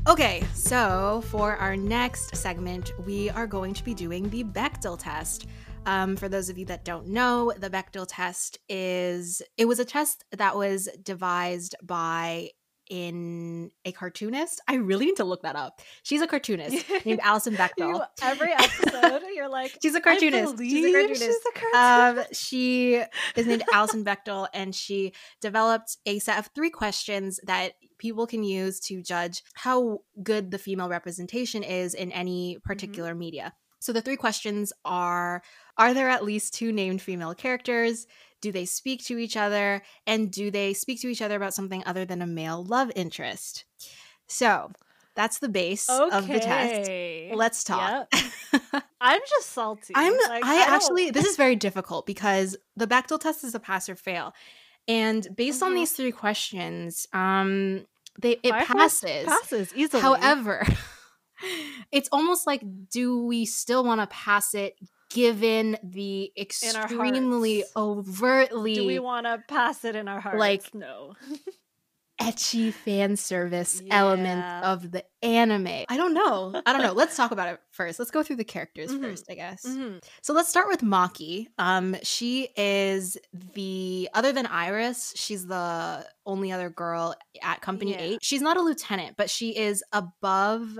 [SPEAKER 1] Okay, so for our next segment, we are going to be doing the Bechdel test. Um, for those of you that don't know, the Bechdel test is it was a test that was devised by in a cartoonist. I really need to look that up. She's a cartoonist named Alison Bechdel.
[SPEAKER 2] Every episode, you're like,
[SPEAKER 1] she's a cartoonist.
[SPEAKER 2] She's
[SPEAKER 1] a cartoonist.
[SPEAKER 2] She's a cartoonist.
[SPEAKER 1] Um, she is named Alison Bechdel, and she developed a set of three questions that people can use to judge how good the female representation is in any particular mm-hmm. media. So the three questions are Are there at least two named female characters? Do they speak to each other? And do they speak to each other about something other than a male love interest? So that's the base okay. of the test. Let's talk.
[SPEAKER 2] Yep. I'm just salty.
[SPEAKER 1] I'm like, I, I actually this is very difficult because the Bechdel test is a pass or fail. And based mm-hmm. on these three questions, um they it passes.
[SPEAKER 2] Passes easily.
[SPEAKER 1] However, it's almost like do we still want to pass it given the extremely overtly
[SPEAKER 2] do we want to pass it in our hearts?
[SPEAKER 1] Like
[SPEAKER 2] no.
[SPEAKER 1] ecchi fan service yeah. element of the anime. I don't know. I don't know. Let's talk about it first. Let's go through the characters mm-hmm. first i guess. Mm-hmm. so let's start with maki. Um she is the other than iris she's the only other girl at company yeah. 8 she's not a lieutenant but she is above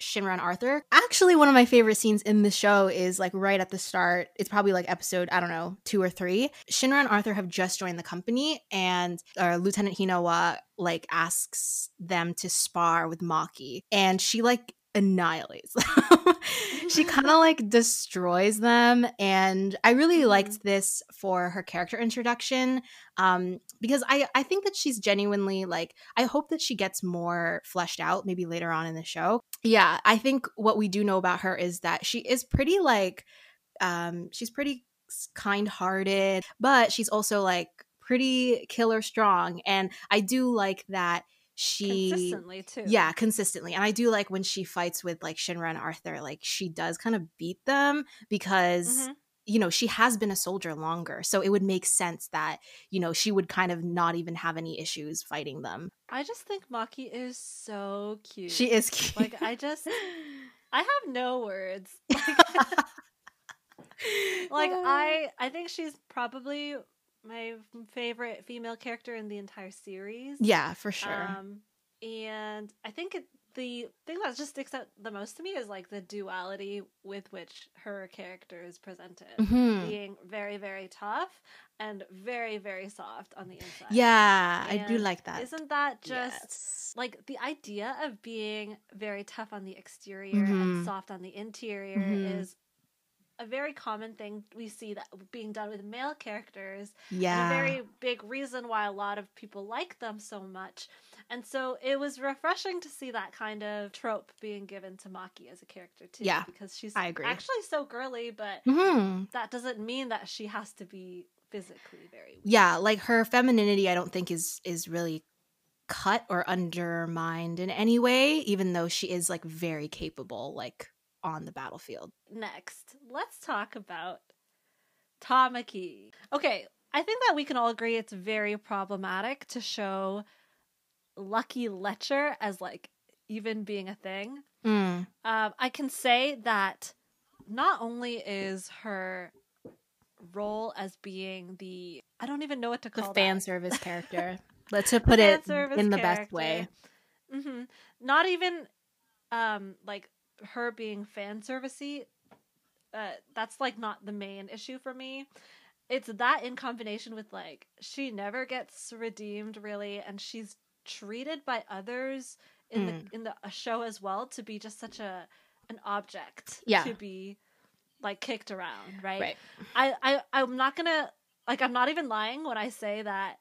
[SPEAKER 1] Shinra and Arthur. Actually, one of my favorite scenes in the show is like right at the start. It's probably like episode, I don't know, two or three. Shinra and Arthur have just joined the company, and uh, Lieutenant Hinawa like asks them to spar with Maki. And she like annihilates them. she kind of like destroys them and I really mm-hmm. liked this for her character introduction um because I I think that she's genuinely like I hope that she gets more fleshed out maybe later on in the show. Yeah, I think what we do know about her is that she is pretty like um she's pretty kind-hearted, but she's also like pretty killer strong and I do like that she
[SPEAKER 2] consistently too.
[SPEAKER 1] Yeah, consistently. And I do like when she fights with like Shinra and Arthur, like she does kind of beat them because mm-hmm. you know, she has been a soldier longer. So it would make sense that, you know, she would kind of not even have any issues fighting them.
[SPEAKER 2] I just think Maki is so cute.
[SPEAKER 1] She is cute.
[SPEAKER 2] Like I just I have no words. Like, like I I think she's probably my favorite female character in the entire series.
[SPEAKER 1] Yeah, for sure.
[SPEAKER 2] Um, and I think it, the thing that just sticks out the most to me is like the duality with which her character is presented, mm-hmm. being very, very tough and very, very soft on the inside.
[SPEAKER 1] Yeah, and I do like that.
[SPEAKER 2] Isn't that just yes. like the idea of being very tough on the exterior mm-hmm. and soft on the interior mm-hmm. is a very common thing we see that being done with male characters.
[SPEAKER 1] Yeah.
[SPEAKER 2] A very big reason why a lot of people like them so much. And so it was refreshing to see that kind of trope being given to Maki as a character too.
[SPEAKER 1] Yeah.
[SPEAKER 2] Because she's
[SPEAKER 1] I agree.
[SPEAKER 2] actually so girly, but
[SPEAKER 1] mm-hmm.
[SPEAKER 2] that doesn't mean that she has to be physically very weak.
[SPEAKER 1] Yeah, like her femininity I don't think is is really cut or undermined in any way, even though she is like very capable, like on the battlefield.
[SPEAKER 2] Next, let's talk about Tamaki. Okay, I think that we can all agree it's very problematic to show Lucky Lecher as like even being a thing.
[SPEAKER 1] Mm.
[SPEAKER 2] Um, I can say that not only is her role as being the I don't even know what to call
[SPEAKER 1] the fan
[SPEAKER 2] that.
[SPEAKER 1] service character. Let's put it in the best way.
[SPEAKER 2] Mm-hmm. Not even um like her being fan servicey, uh, that's like not the main issue for me. It's that in combination with like she never gets redeemed really, and she's treated by others in mm. the in the show as well to be just such a an object
[SPEAKER 1] yeah.
[SPEAKER 2] to be like kicked around, right?
[SPEAKER 1] Right.
[SPEAKER 2] I, I I'm not gonna like I'm not even lying when I say that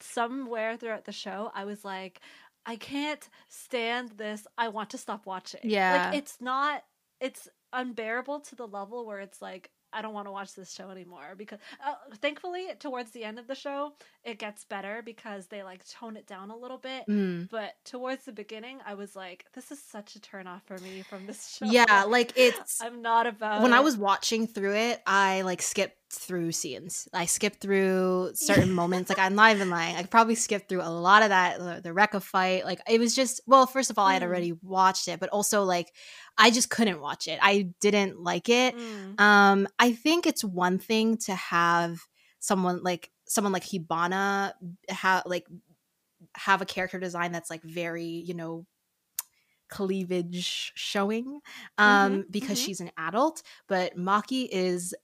[SPEAKER 2] somewhere throughout the show I was like, I can't stand this. I want to stop watching.
[SPEAKER 1] Yeah.
[SPEAKER 2] Like it's not it's unbearable to the level where it's like I don't want to watch this show anymore because uh, thankfully towards the end of the show it gets better because they like tone it down a little bit.
[SPEAKER 1] Mm.
[SPEAKER 2] But towards the beginning I was like this is such a turn off for me from this show.
[SPEAKER 1] Yeah, like it's
[SPEAKER 2] I'm not about
[SPEAKER 1] When
[SPEAKER 2] it.
[SPEAKER 1] I was watching through it, I like skipped through scenes. I skipped through certain moments. Like I'm not even lying. I probably skipped through a lot of that. The, the Rekka fight. Like it was just well, first of all, I had mm. already watched it, but also like I just couldn't watch it. I didn't like it. Mm. Um, I think it's one thing to have someone like someone like Hibana have like have a character design that's like very, you know, cleavage showing um
[SPEAKER 2] Mhm,
[SPEAKER 1] because
[SPEAKER 2] mhm.
[SPEAKER 1] she's an adult, but Maki is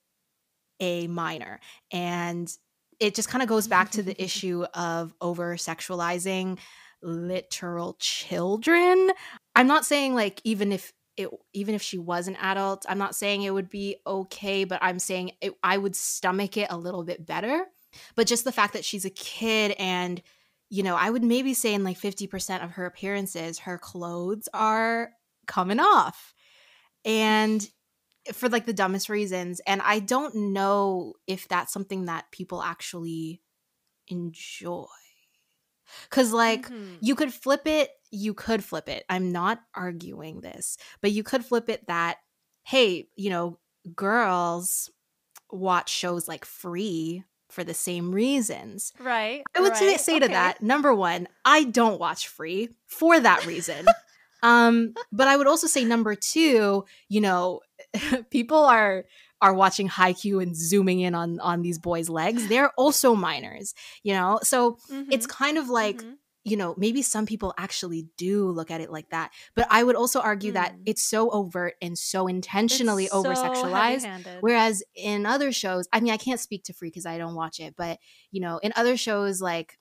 [SPEAKER 1] a minor and it just kind of goes back to the issue of over sexualizing literal children. I'm not saying like even if it even if she was an adult, I'm not saying it would be okay, but I'm saying it, I would stomach it a little bit better. But just the fact that she's a kid and you know, I would maybe say in like 50% of her appearances, her clothes are coming off. And for like the dumbest reasons. And I don't know if that's something that people actually enjoy. Cause like
[SPEAKER 2] Mhm.
[SPEAKER 1] you could flip it, you could flip it. I'm not arguing this, but you could flip it that, hey, you know, girls watch shows like Free for the same reasons.
[SPEAKER 2] Right.
[SPEAKER 1] I would say,
[SPEAKER 2] right,
[SPEAKER 1] say to
[SPEAKER 2] okay.
[SPEAKER 1] that, number one, I don't watch Free for that reason. um, but I would also say number two, you know, people are are watching Haikyuu and zooming in on on these boys' legs. They're also minors, you know. So it's
[SPEAKER 2] Mhm,
[SPEAKER 1] kind of like
[SPEAKER 2] mhm.
[SPEAKER 1] you know maybe some people actually do look at it like that but i would also argue that
[SPEAKER 2] Mm.
[SPEAKER 1] it's so overt and so intentionally
[SPEAKER 2] It's
[SPEAKER 1] over sexualized whereas in other shows i mean i can't speak to free because i don't watch it but you know in other shows like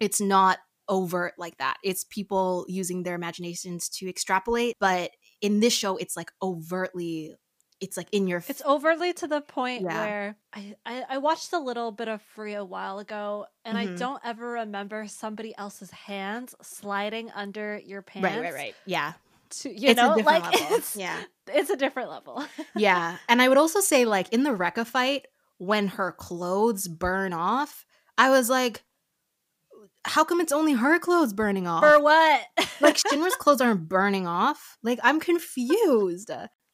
[SPEAKER 1] it's not overt like that it's people using their imaginations to extrapolate but in this show it's like overtly it's like in your f-
[SPEAKER 2] It's overly to the point
[SPEAKER 1] Yeah.
[SPEAKER 2] where I, I I watched a little bit of Free a while ago, and I
[SPEAKER 1] Mhm.
[SPEAKER 2] don't ever remember somebody else's hands sliding under your pants.
[SPEAKER 1] right right right yeah
[SPEAKER 2] To, you
[SPEAKER 1] it's
[SPEAKER 2] know,
[SPEAKER 1] a different
[SPEAKER 2] like
[SPEAKER 1] level
[SPEAKER 2] it's
[SPEAKER 1] yeah
[SPEAKER 2] it's a different level.
[SPEAKER 1] yeah and i would also say like in the Rekka fight when her clothes burn off i was like how come it's only her clothes burning off
[SPEAKER 2] For what?
[SPEAKER 1] like shinra's clothes aren't burning off like i'm confused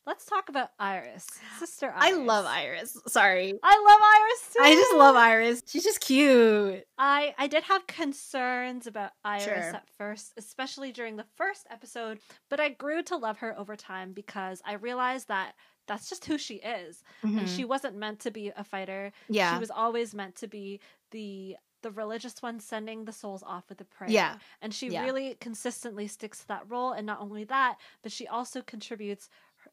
[SPEAKER 2] Let's talk about Iris, sister.
[SPEAKER 1] i love iris sorry
[SPEAKER 2] I love Iris too.
[SPEAKER 1] i just love iris she's just cute
[SPEAKER 2] I I did have concerns about Iris
[SPEAKER 1] Sure.
[SPEAKER 2] at first, especially during the first episode, but I grew to love her over time because I realized that that's just who she is. And
[SPEAKER 1] Mhm.
[SPEAKER 2] she wasn't meant to be a fighter.
[SPEAKER 1] yeah
[SPEAKER 2] She was always meant to be the the religious one sending the souls off with a prayer.
[SPEAKER 1] yeah
[SPEAKER 2] And she
[SPEAKER 1] Yeah.
[SPEAKER 2] really consistently sticks to that role and not only that, but she also contributes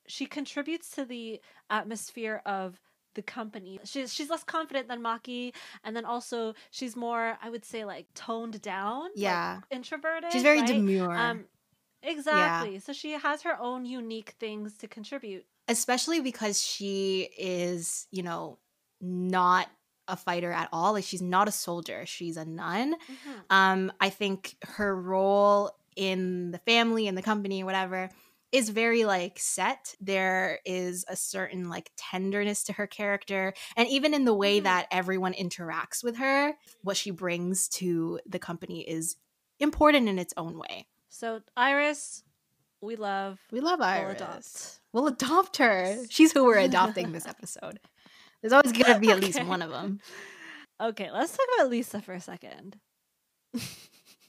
[SPEAKER 2] she contributes to the atmosphere of the company. She's she's less confident than Maki and then also she's more I would say like toned down, like,
[SPEAKER 1] yeah
[SPEAKER 2] introverted.
[SPEAKER 1] she's very
[SPEAKER 2] right?
[SPEAKER 1] demure
[SPEAKER 2] Um exactly. So she has her own unique things to contribute.
[SPEAKER 1] especially because she is you know not a fighter at all like she's not a soldier she's a nun um i think her role in the family and the company whatever is very like set there is a certain like tenderness to her character and even in the way
[SPEAKER 2] Mhm.
[SPEAKER 1] that everyone interacts with her what she brings to the company is important in its own way
[SPEAKER 2] So Iris, we love.
[SPEAKER 1] we love
[SPEAKER 2] We'll
[SPEAKER 1] iris
[SPEAKER 2] adopt.
[SPEAKER 1] we'll adopt her she's who we're adopting this episode there's always gonna be at least one of them
[SPEAKER 2] Okay, let's talk about Lisa for a second.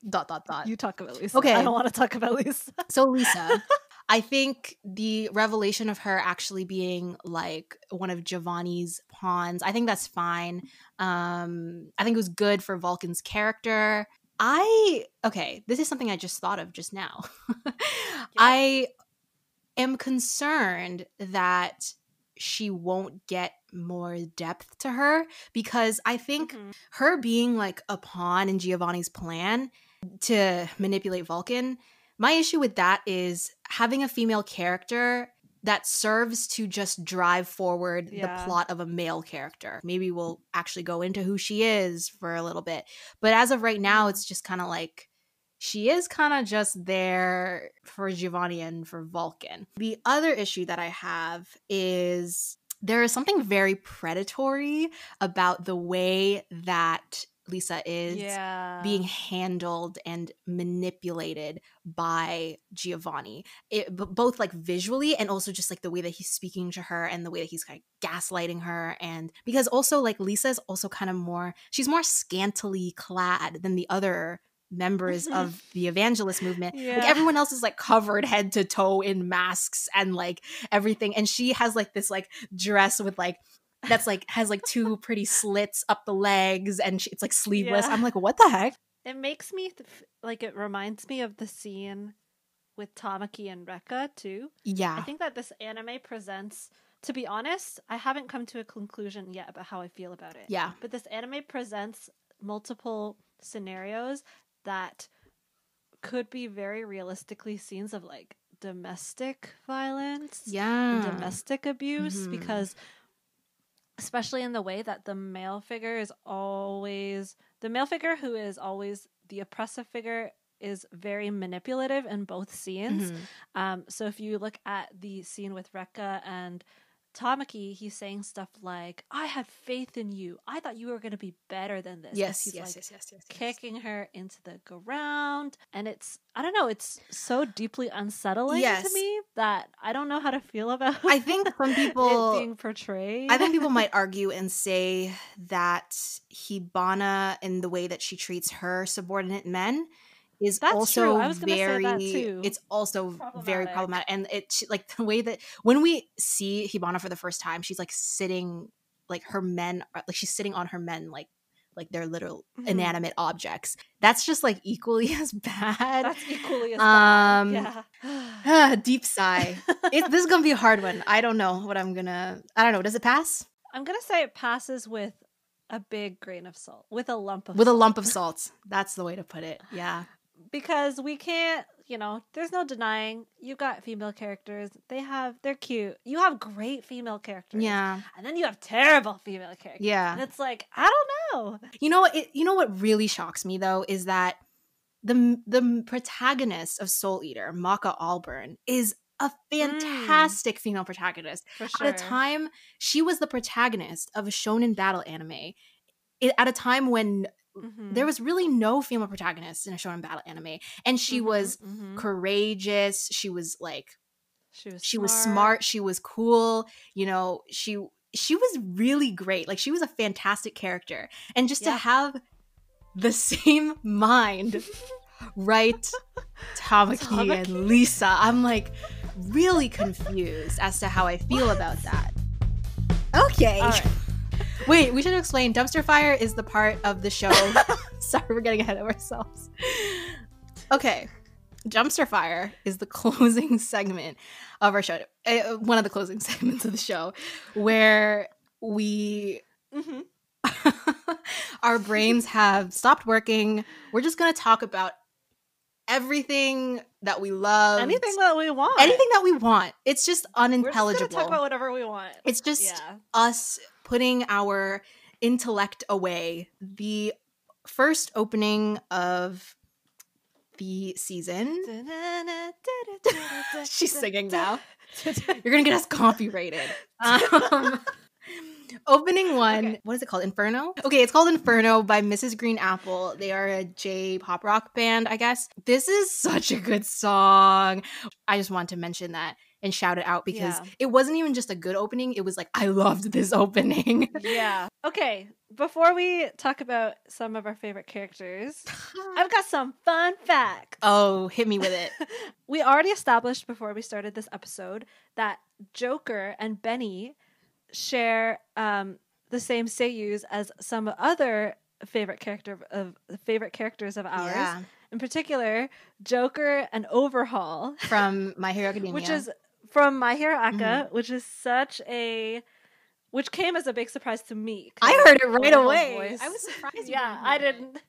[SPEAKER 1] dot dot dot
[SPEAKER 2] You talk about Lisa.
[SPEAKER 1] Okay.
[SPEAKER 2] I don't want to talk about Lisa.
[SPEAKER 1] So Lisa, I think the revelation of her actually being like one of Giovanni's pawns, I think that's fine. Um, I think it was good for Vulcan's character. I okay, this is something I just thought of just now. I am concerned that she won't get more depth to her because I think
[SPEAKER 2] Mhm.
[SPEAKER 1] her being like a pawn in Giovanni's plan to manipulate Vulcan, my issue with that is having a female character that serves to just drive forward
[SPEAKER 2] Yeah.
[SPEAKER 1] the plot of a male character. Maybe we'll actually go into who she is for a little bit. But as of right now, it's just kind of like she is kind of just there for Giovanni and for Vulcan. The other issue that I have is there is something very predatory about the way that Lisa is
[SPEAKER 2] yeah.
[SPEAKER 1] being handled and manipulated by Giovanni. It, b- both like visually and also just like the way that he's speaking to her and the way that he's kind of gaslighting her. And because also like Lisa's also kind of more, she's more scantily clad than the other members of the evangelist movement.
[SPEAKER 2] Yeah.
[SPEAKER 1] Like everyone else is like covered head to toe in masks and like everything. And she has like this like dress with like that's like has like two pretty slits up the legs and she, it's like sleeveless.
[SPEAKER 2] Yeah.
[SPEAKER 1] I'm like, what the heck?
[SPEAKER 2] it makes me th- like it reminds me of the scene with Tamaki and Rekka too.
[SPEAKER 1] Yeah.
[SPEAKER 2] I think that this anime presents to be honest, I haven't come to a conclusion yet about how I feel about it.
[SPEAKER 1] yeah.
[SPEAKER 2] But this anime presents multiple scenarios that could be very realistically scenes of like domestic violence
[SPEAKER 1] Yeah.
[SPEAKER 2] domestic abuse
[SPEAKER 1] Mhm.
[SPEAKER 2] because especially in the way that the male figure is always the male figure who is always the oppressive figure is very manipulative in both scenes.
[SPEAKER 1] Mhm.
[SPEAKER 2] Um, so if you look at the scene with Rekka and Tamaki, he's saying stuff like, "I had faith in you. I thought you were going to be better than this."
[SPEAKER 1] Yes,
[SPEAKER 2] he's
[SPEAKER 1] yes,
[SPEAKER 2] like
[SPEAKER 1] yes, yes, yes, yes.
[SPEAKER 2] kicking her into the ground, and it's I don't know, it's so deeply unsettling
[SPEAKER 1] Yes.
[SPEAKER 2] to me that I don't know how to feel about.
[SPEAKER 1] I think some people
[SPEAKER 2] being portrayed.
[SPEAKER 1] I think people might argue and say that Hibana, in the way that she treats her subordinate men, is
[SPEAKER 2] That's
[SPEAKER 1] also
[SPEAKER 2] true. I was gonna say
[SPEAKER 1] very.
[SPEAKER 2] that too.
[SPEAKER 1] It's also very
[SPEAKER 2] Problematic.
[SPEAKER 1] problematic, and it she- like the way that when we see Hibana for the first time, she's like sitting, like her men, like she's sitting on her men, like like they're literal
[SPEAKER 2] Mhm.
[SPEAKER 1] inanimate objects. That's just like equally as bad.
[SPEAKER 2] That's equally as
[SPEAKER 1] Um,
[SPEAKER 2] bad.
[SPEAKER 1] Ah,
[SPEAKER 2] Yeah.
[SPEAKER 1] Deep sigh. it, this is gonna be a hard one. I don't know what I'm gonna. I don't know. Does it pass?
[SPEAKER 2] I'm gonna say it passes with a big grain of salt, with a lump of
[SPEAKER 1] with a lump of salt. That's the way to put it. Yeah.
[SPEAKER 2] Because we can't you know there's no denying you got female characters they have they're cute you have great female characters
[SPEAKER 1] Yeah.
[SPEAKER 2] and then you have terrible female characters and
[SPEAKER 1] Yeah.
[SPEAKER 2] it's like i don't know
[SPEAKER 1] You know what? It, you know what really shocks me though is that the the protagonist of Soul Eater, Maka Albarn, is a mm. fantastic female protagonist.
[SPEAKER 2] for sure
[SPEAKER 1] At a time, she was the protagonist of a shonen battle anime. I- At a time when
[SPEAKER 2] Mhm.
[SPEAKER 1] there was really no female protagonist in a shonen battle anime, and she
[SPEAKER 2] Mhm,
[SPEAKER 1] was
[SPEAKER 2] mhm.
[SPEAKER 1] courageous. She was like
[SPEAKER 2] she was
[SPEAKER 1] she was smart she was cool you know she she was really great like she was a fantastic character and just to have the same mind right tamaki,
[SPEAKER 2] Tamaki?
[SPEAKER 1] and lisa i'm like really confused as to how i feel about that okay
[SPEAKER 2] All right.
[SPEAKER 1] Wait we should explain. Dumpster fire is the part of the show. Sorry we're getting ahead of ourselves. Okay. Dumpster fire is the closing segment of our show. Uh, one of the closing segments of the show where we
[SPEAKER 2] Mhm.
[SPEAKER 1] our brains have stopped working. We're just going to talk about everything that we love.
[SPEAKER 2] Anything that we want.
[SPEAKER 1] Anything that we want. It's just unintelligible.
[SPEAKER 2] we're just talk about whatever we want.
[SPEAKER 1] It's just
[SPEAKER 2] yeah.
[SPEAKER 1] us putting our intellect away. The first opening of the season. She's singing now. You're gonna get us copyrighted. Um, opening one.
[SPEAKER 2] Okay.
[SPEAKER 1] What is it called? Inferno. Okay, it's called Inferno by Mrs. Green Apple. They are a J pop rock band, I guess. This is such a good song. I just want to mention that and shout it out because
[SPEAKER 2] Yeah.
[SPEAKER 1] it wasn't even just a good opening. It was like I loved this opening.
[SPEAKER 2] yeah okay before we talk about some of our favorite characters i've got some fun facts
[SPEAKER 1] oh, hit me with it.
[SPEAKER 2] we already established before we started this episode that Joker and Benny share um, the same seiyus as some other favorite character of favorite characters of ours.
[SPEAKER 1] Yeah.
[SPEAKER 2] In particular, Joker and Overhaul,
[SPEAKER 1] From My Hero Academia.
[SPEAKER 2] which is from My Hero Aka,
[SPEAKER 1] Mm-hmm.
[SPEAKER 2] which is such a which came as a big surprise to me.
[SPEAKER 1] I heard it right away.
[SPEAKER 2] voice-
[SPEAKER 1] I was surprised.
[SPEAKER 2] Yeah,
[SPEAKER 1] didn't
[SPEAKER 2] I
[SPEAKER 1] it.
[SPEAKER 2] didn't.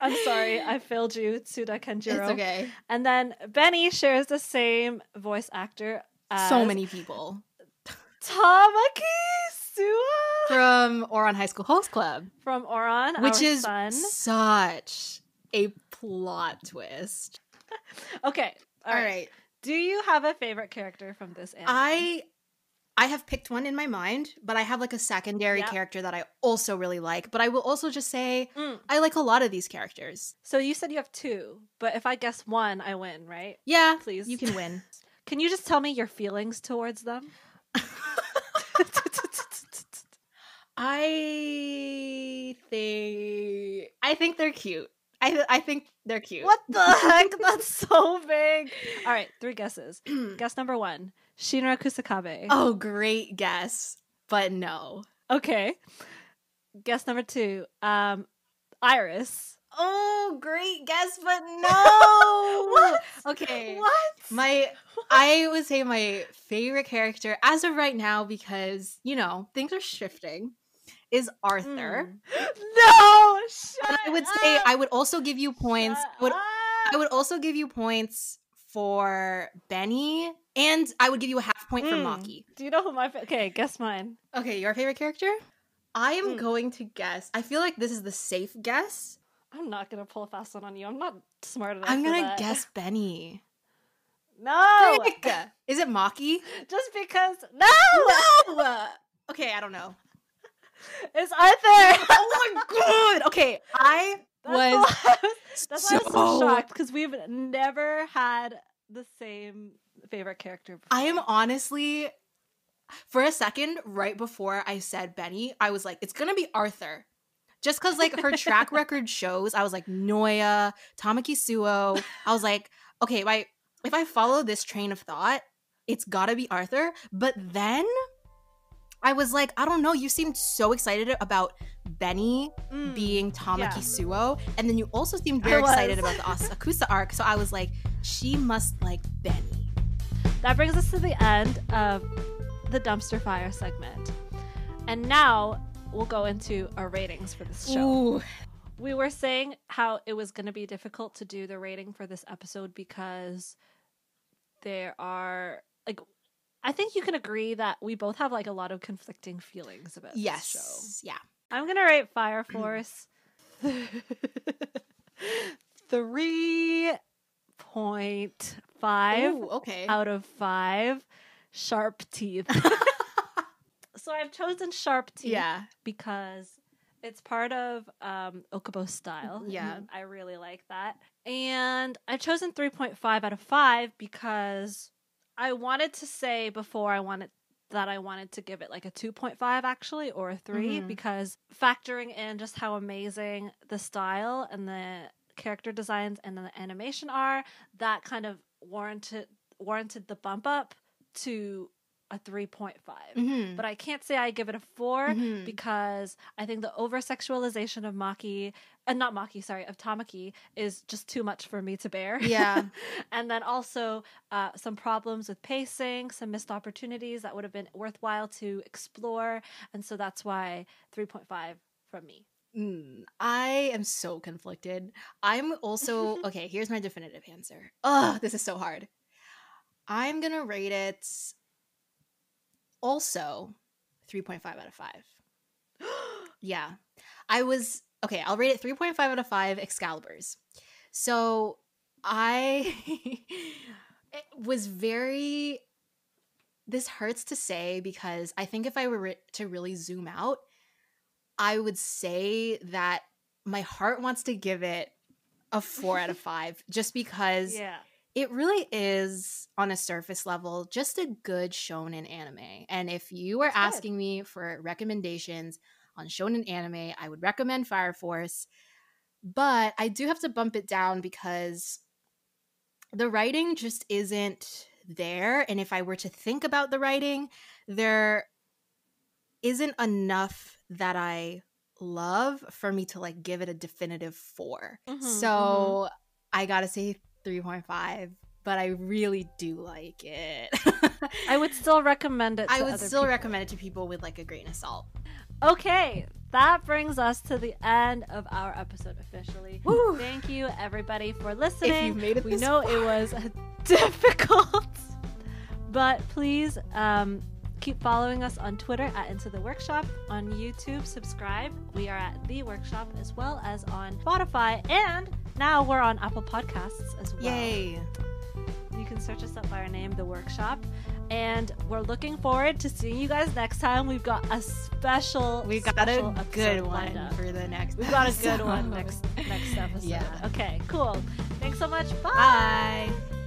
[SPEAKER 2] I'm sorry, I failed you, Tsuda Kenjiro.
[SPEAKER 1] It's okay.
[SPEAKER 2] And then Benny shares the same voice actor as
[SPEAKER 1] So many people
[SPEAKER 2] Tamaki Suo
[SPEAKER 1] from Ouran High School Host Club,
[SPEAKER 2] from Ouran,
[SPEAKER 1] which is
[SPEAKER 2] son.
[SPEAKER 1] such a plot twist.
[SPEAKER 2] Okay,
[SPEAKER 1] All right.
[SPEAKER 2] Do you have a favorite character from this anime?
[SPEAKER 1] I I have picked one in my mind, but I have like a secondary
[SPEAKER 2] Yep.
[SPEAKER 1] character that I also really like. But I will also just say
[SPEAKER 2] Mm.
[SPEAKER 1] I like a lot of these characters.
[SPEAKER 2] So you said you have two, but if I guess one, I win, right?
[SPEAKER 1] Yeah,
[SPEAKER 2] Please.
[SPEAKER 1] you can win.
[SPEAKER 2] Can you just tell me your feelings towards them?
[SPEAKER 1] I think I think they're cute. I I think they're cute.
[SPEAKER 2] what the heck? That's so big. All right, three guesses. Guess number one Shinra Kusakabe.
[SPEAKER 1] oh, great guess, but no.
[SPEAKER 2] Okay. Guess number two um, Iris.
[SPEAKER 1] Oh, great guess, but no.
[SPEAKER 2] What?
[SPEAKER 1] Okay.
[SPEAKER 2] What?
[SPEAKER 1] My I would say my favorite character as of right now because, you know, things are shifting is Arthur.
[SPEAKER 2] Mm. No, shut
[SPEAKER 1] I would say. I would also give you points. I would,
[SPEAKER 2] up.
[SPEAKER 1] I would also give you points for Benny and I would give you a half point for
[SPEAKER 2] Mm.
[SPEAKER 1] Maki.
[SPEAKER 2] Do you know who my fa- okay? Guess mine.
[SPEAKER 1] Okay, your favorite character? I am
[SPEAKER 2] Mm.
[SPEAKER 1] going to guess. I feel like this is the safe guess.
[SPEAKER 2] I'm not gonna pull a fast one on you. I'm not smart enough.
[SPEAKER 1] I'm gonna guess Benny.
[SPEAKER 2] no.
[SPEAKER 1] Frick! Is it Maki?
[SPEAKER 2] Just because no,
[SPEAKER 1] No. Okay, I don't know.
[SPEAKER 2] It's Arthur.
[SPEAKER 1] Oh my god. Okay, I was
[SPEAKER 2] was- That's why I was so
[SPEAKER 1] so-
[SPEAKER 2] shocked because we've never had the same favorite character. Before.
[SPEAKER 1] I am honestly for a second right before I said Benny, I was like it's going to be Arthur. Just cuz like her track record shows, I was like Noya, Tamaki Suo. I was like, okay, if I if I follow this train of thought, it's got to be Arthur. But then I was like, I don't know, you seemed so excited about Benny
[SPEAKER 2] Mm.
[SPEAKER 1] being Tamaki
[SPEAKER 2] yeah.
[SPEAKER 1] Suo, and then you also seemed very excited about the As- Akusa arc. So I was like, she must like Benny.
[SPEAKER 2] That brings us to the end of the dumpster fire segment, and now we'll go into our ratings for this show.
[SPEAKER 1] Ooh.
[SPEAKER 2] we were saying how it was going to be difficult to do the rating for this episode because there are like I think you can agree that we both have like a lot of conflicting feelings about this show.
[SPEAKER 1] Yeah.
[SPEAKER 2] I'm gonna rate Fire Force three point five
[SPEAKER 1] Ooh, okay.
[SPEAKER 2] out of five sharp teeth. so I've chosen sharp teeth
[SPEAKER 1] yeah.
[SPEAKER 2] because it's part of um, Okubo style.
[SPEAKER 1] Yeah.
[SPEAKER 2] I really like that. And I've chosen 3.5 out of 5 because I wanted to say before I wanted that I wanted to give it like a 2.5 actually or a 3
[SPEAKER 1] Mhm.
[SPEAKER 2] because factoring in just how amazing the style and the character designs and the animation are, that kind of warranted warranted the bump up to a 3.5.
[SPEAKER 1] Mhm.
[SPEAKER 2] But I can't say I give it a 4
[SPEAKER 1] Mhm.
[SPEAKER 2] because I think the over sexualization of Maki, and not Maki, sorry, of Tamaki is just too much for me to bear.
[SPEAKER 1] Yeah.
[SPEAKER 2] and then also uh, some problems with pacing, some missed opportunities that would have been worthwhile to explore. And so that's why 3.5 from me.
[SPEAKER 1] Mm, I am so conflicted. I'm also okay. Here's my definitive answer. Ugh, this is so hard. I'm gonna rate it also 3.5 out of 5. Yeah. I was okay, I'll rate it 3.5 out of 5 Excaliburs. So I was very this hurts to say because I think if I were to really zoom out, I would say that my heart wants to give it a 4 out of 5 just because
[SPEAKER 2] yeah.
[SPEAKER 1] It really is on a surface level just a good shonen anime. And if you were
[SPEAKER 2] It's good.
[SPEAKER 1] asking me for recommendations on shonen anime, I would recommend Fire Force. But I do have to bump it down because the writing just isn't there. And if I were to think about the writing, there isn't enough that I love for me to like give it a definitive 4.
[SPEAKER 2] Mhm,
[SPEAKER 1] So I gotta say 3.5, but I really do like it.
[SPEAKER 2] I would still recommend it to
[SPEAKER 1] I would still
[SPEAKER 2] people.
[SPEAKER 1] recommend it to people with like a grain of salt.
[SPEAKER 2] Okay, that brings us to the end of our episode officially.
[SPEAKER 1] Woo!
[SPEAKER 2] Thank you everybody for listening.
[SPEAKER 1] If you made it
[SPEAKER 2] we know it was difficult, but please um, keep following us on Twitter at Into the Workshop, on YouTube, subscribe. We are at The Workshop as well as on Spotify, and now we're on Apple Podcasts as well.
[SPEAKER 1] Yay!
[SPEAKER 2] You can search us up by our name, The Workshop. And we're looking forward to seeing you guys next time. We've got a special,
[SPEAKER 1] We got
[SPEAKER 2] special
[SPEAKER 1] a good one for the next.
[SPEAKER 2] We've got a good one next next episode.
[SPEAKER 1] Yeah.
[SPEAKER 2] Okay, cool. Thanks so much. Bye.
[SPEAKER 1] Bye.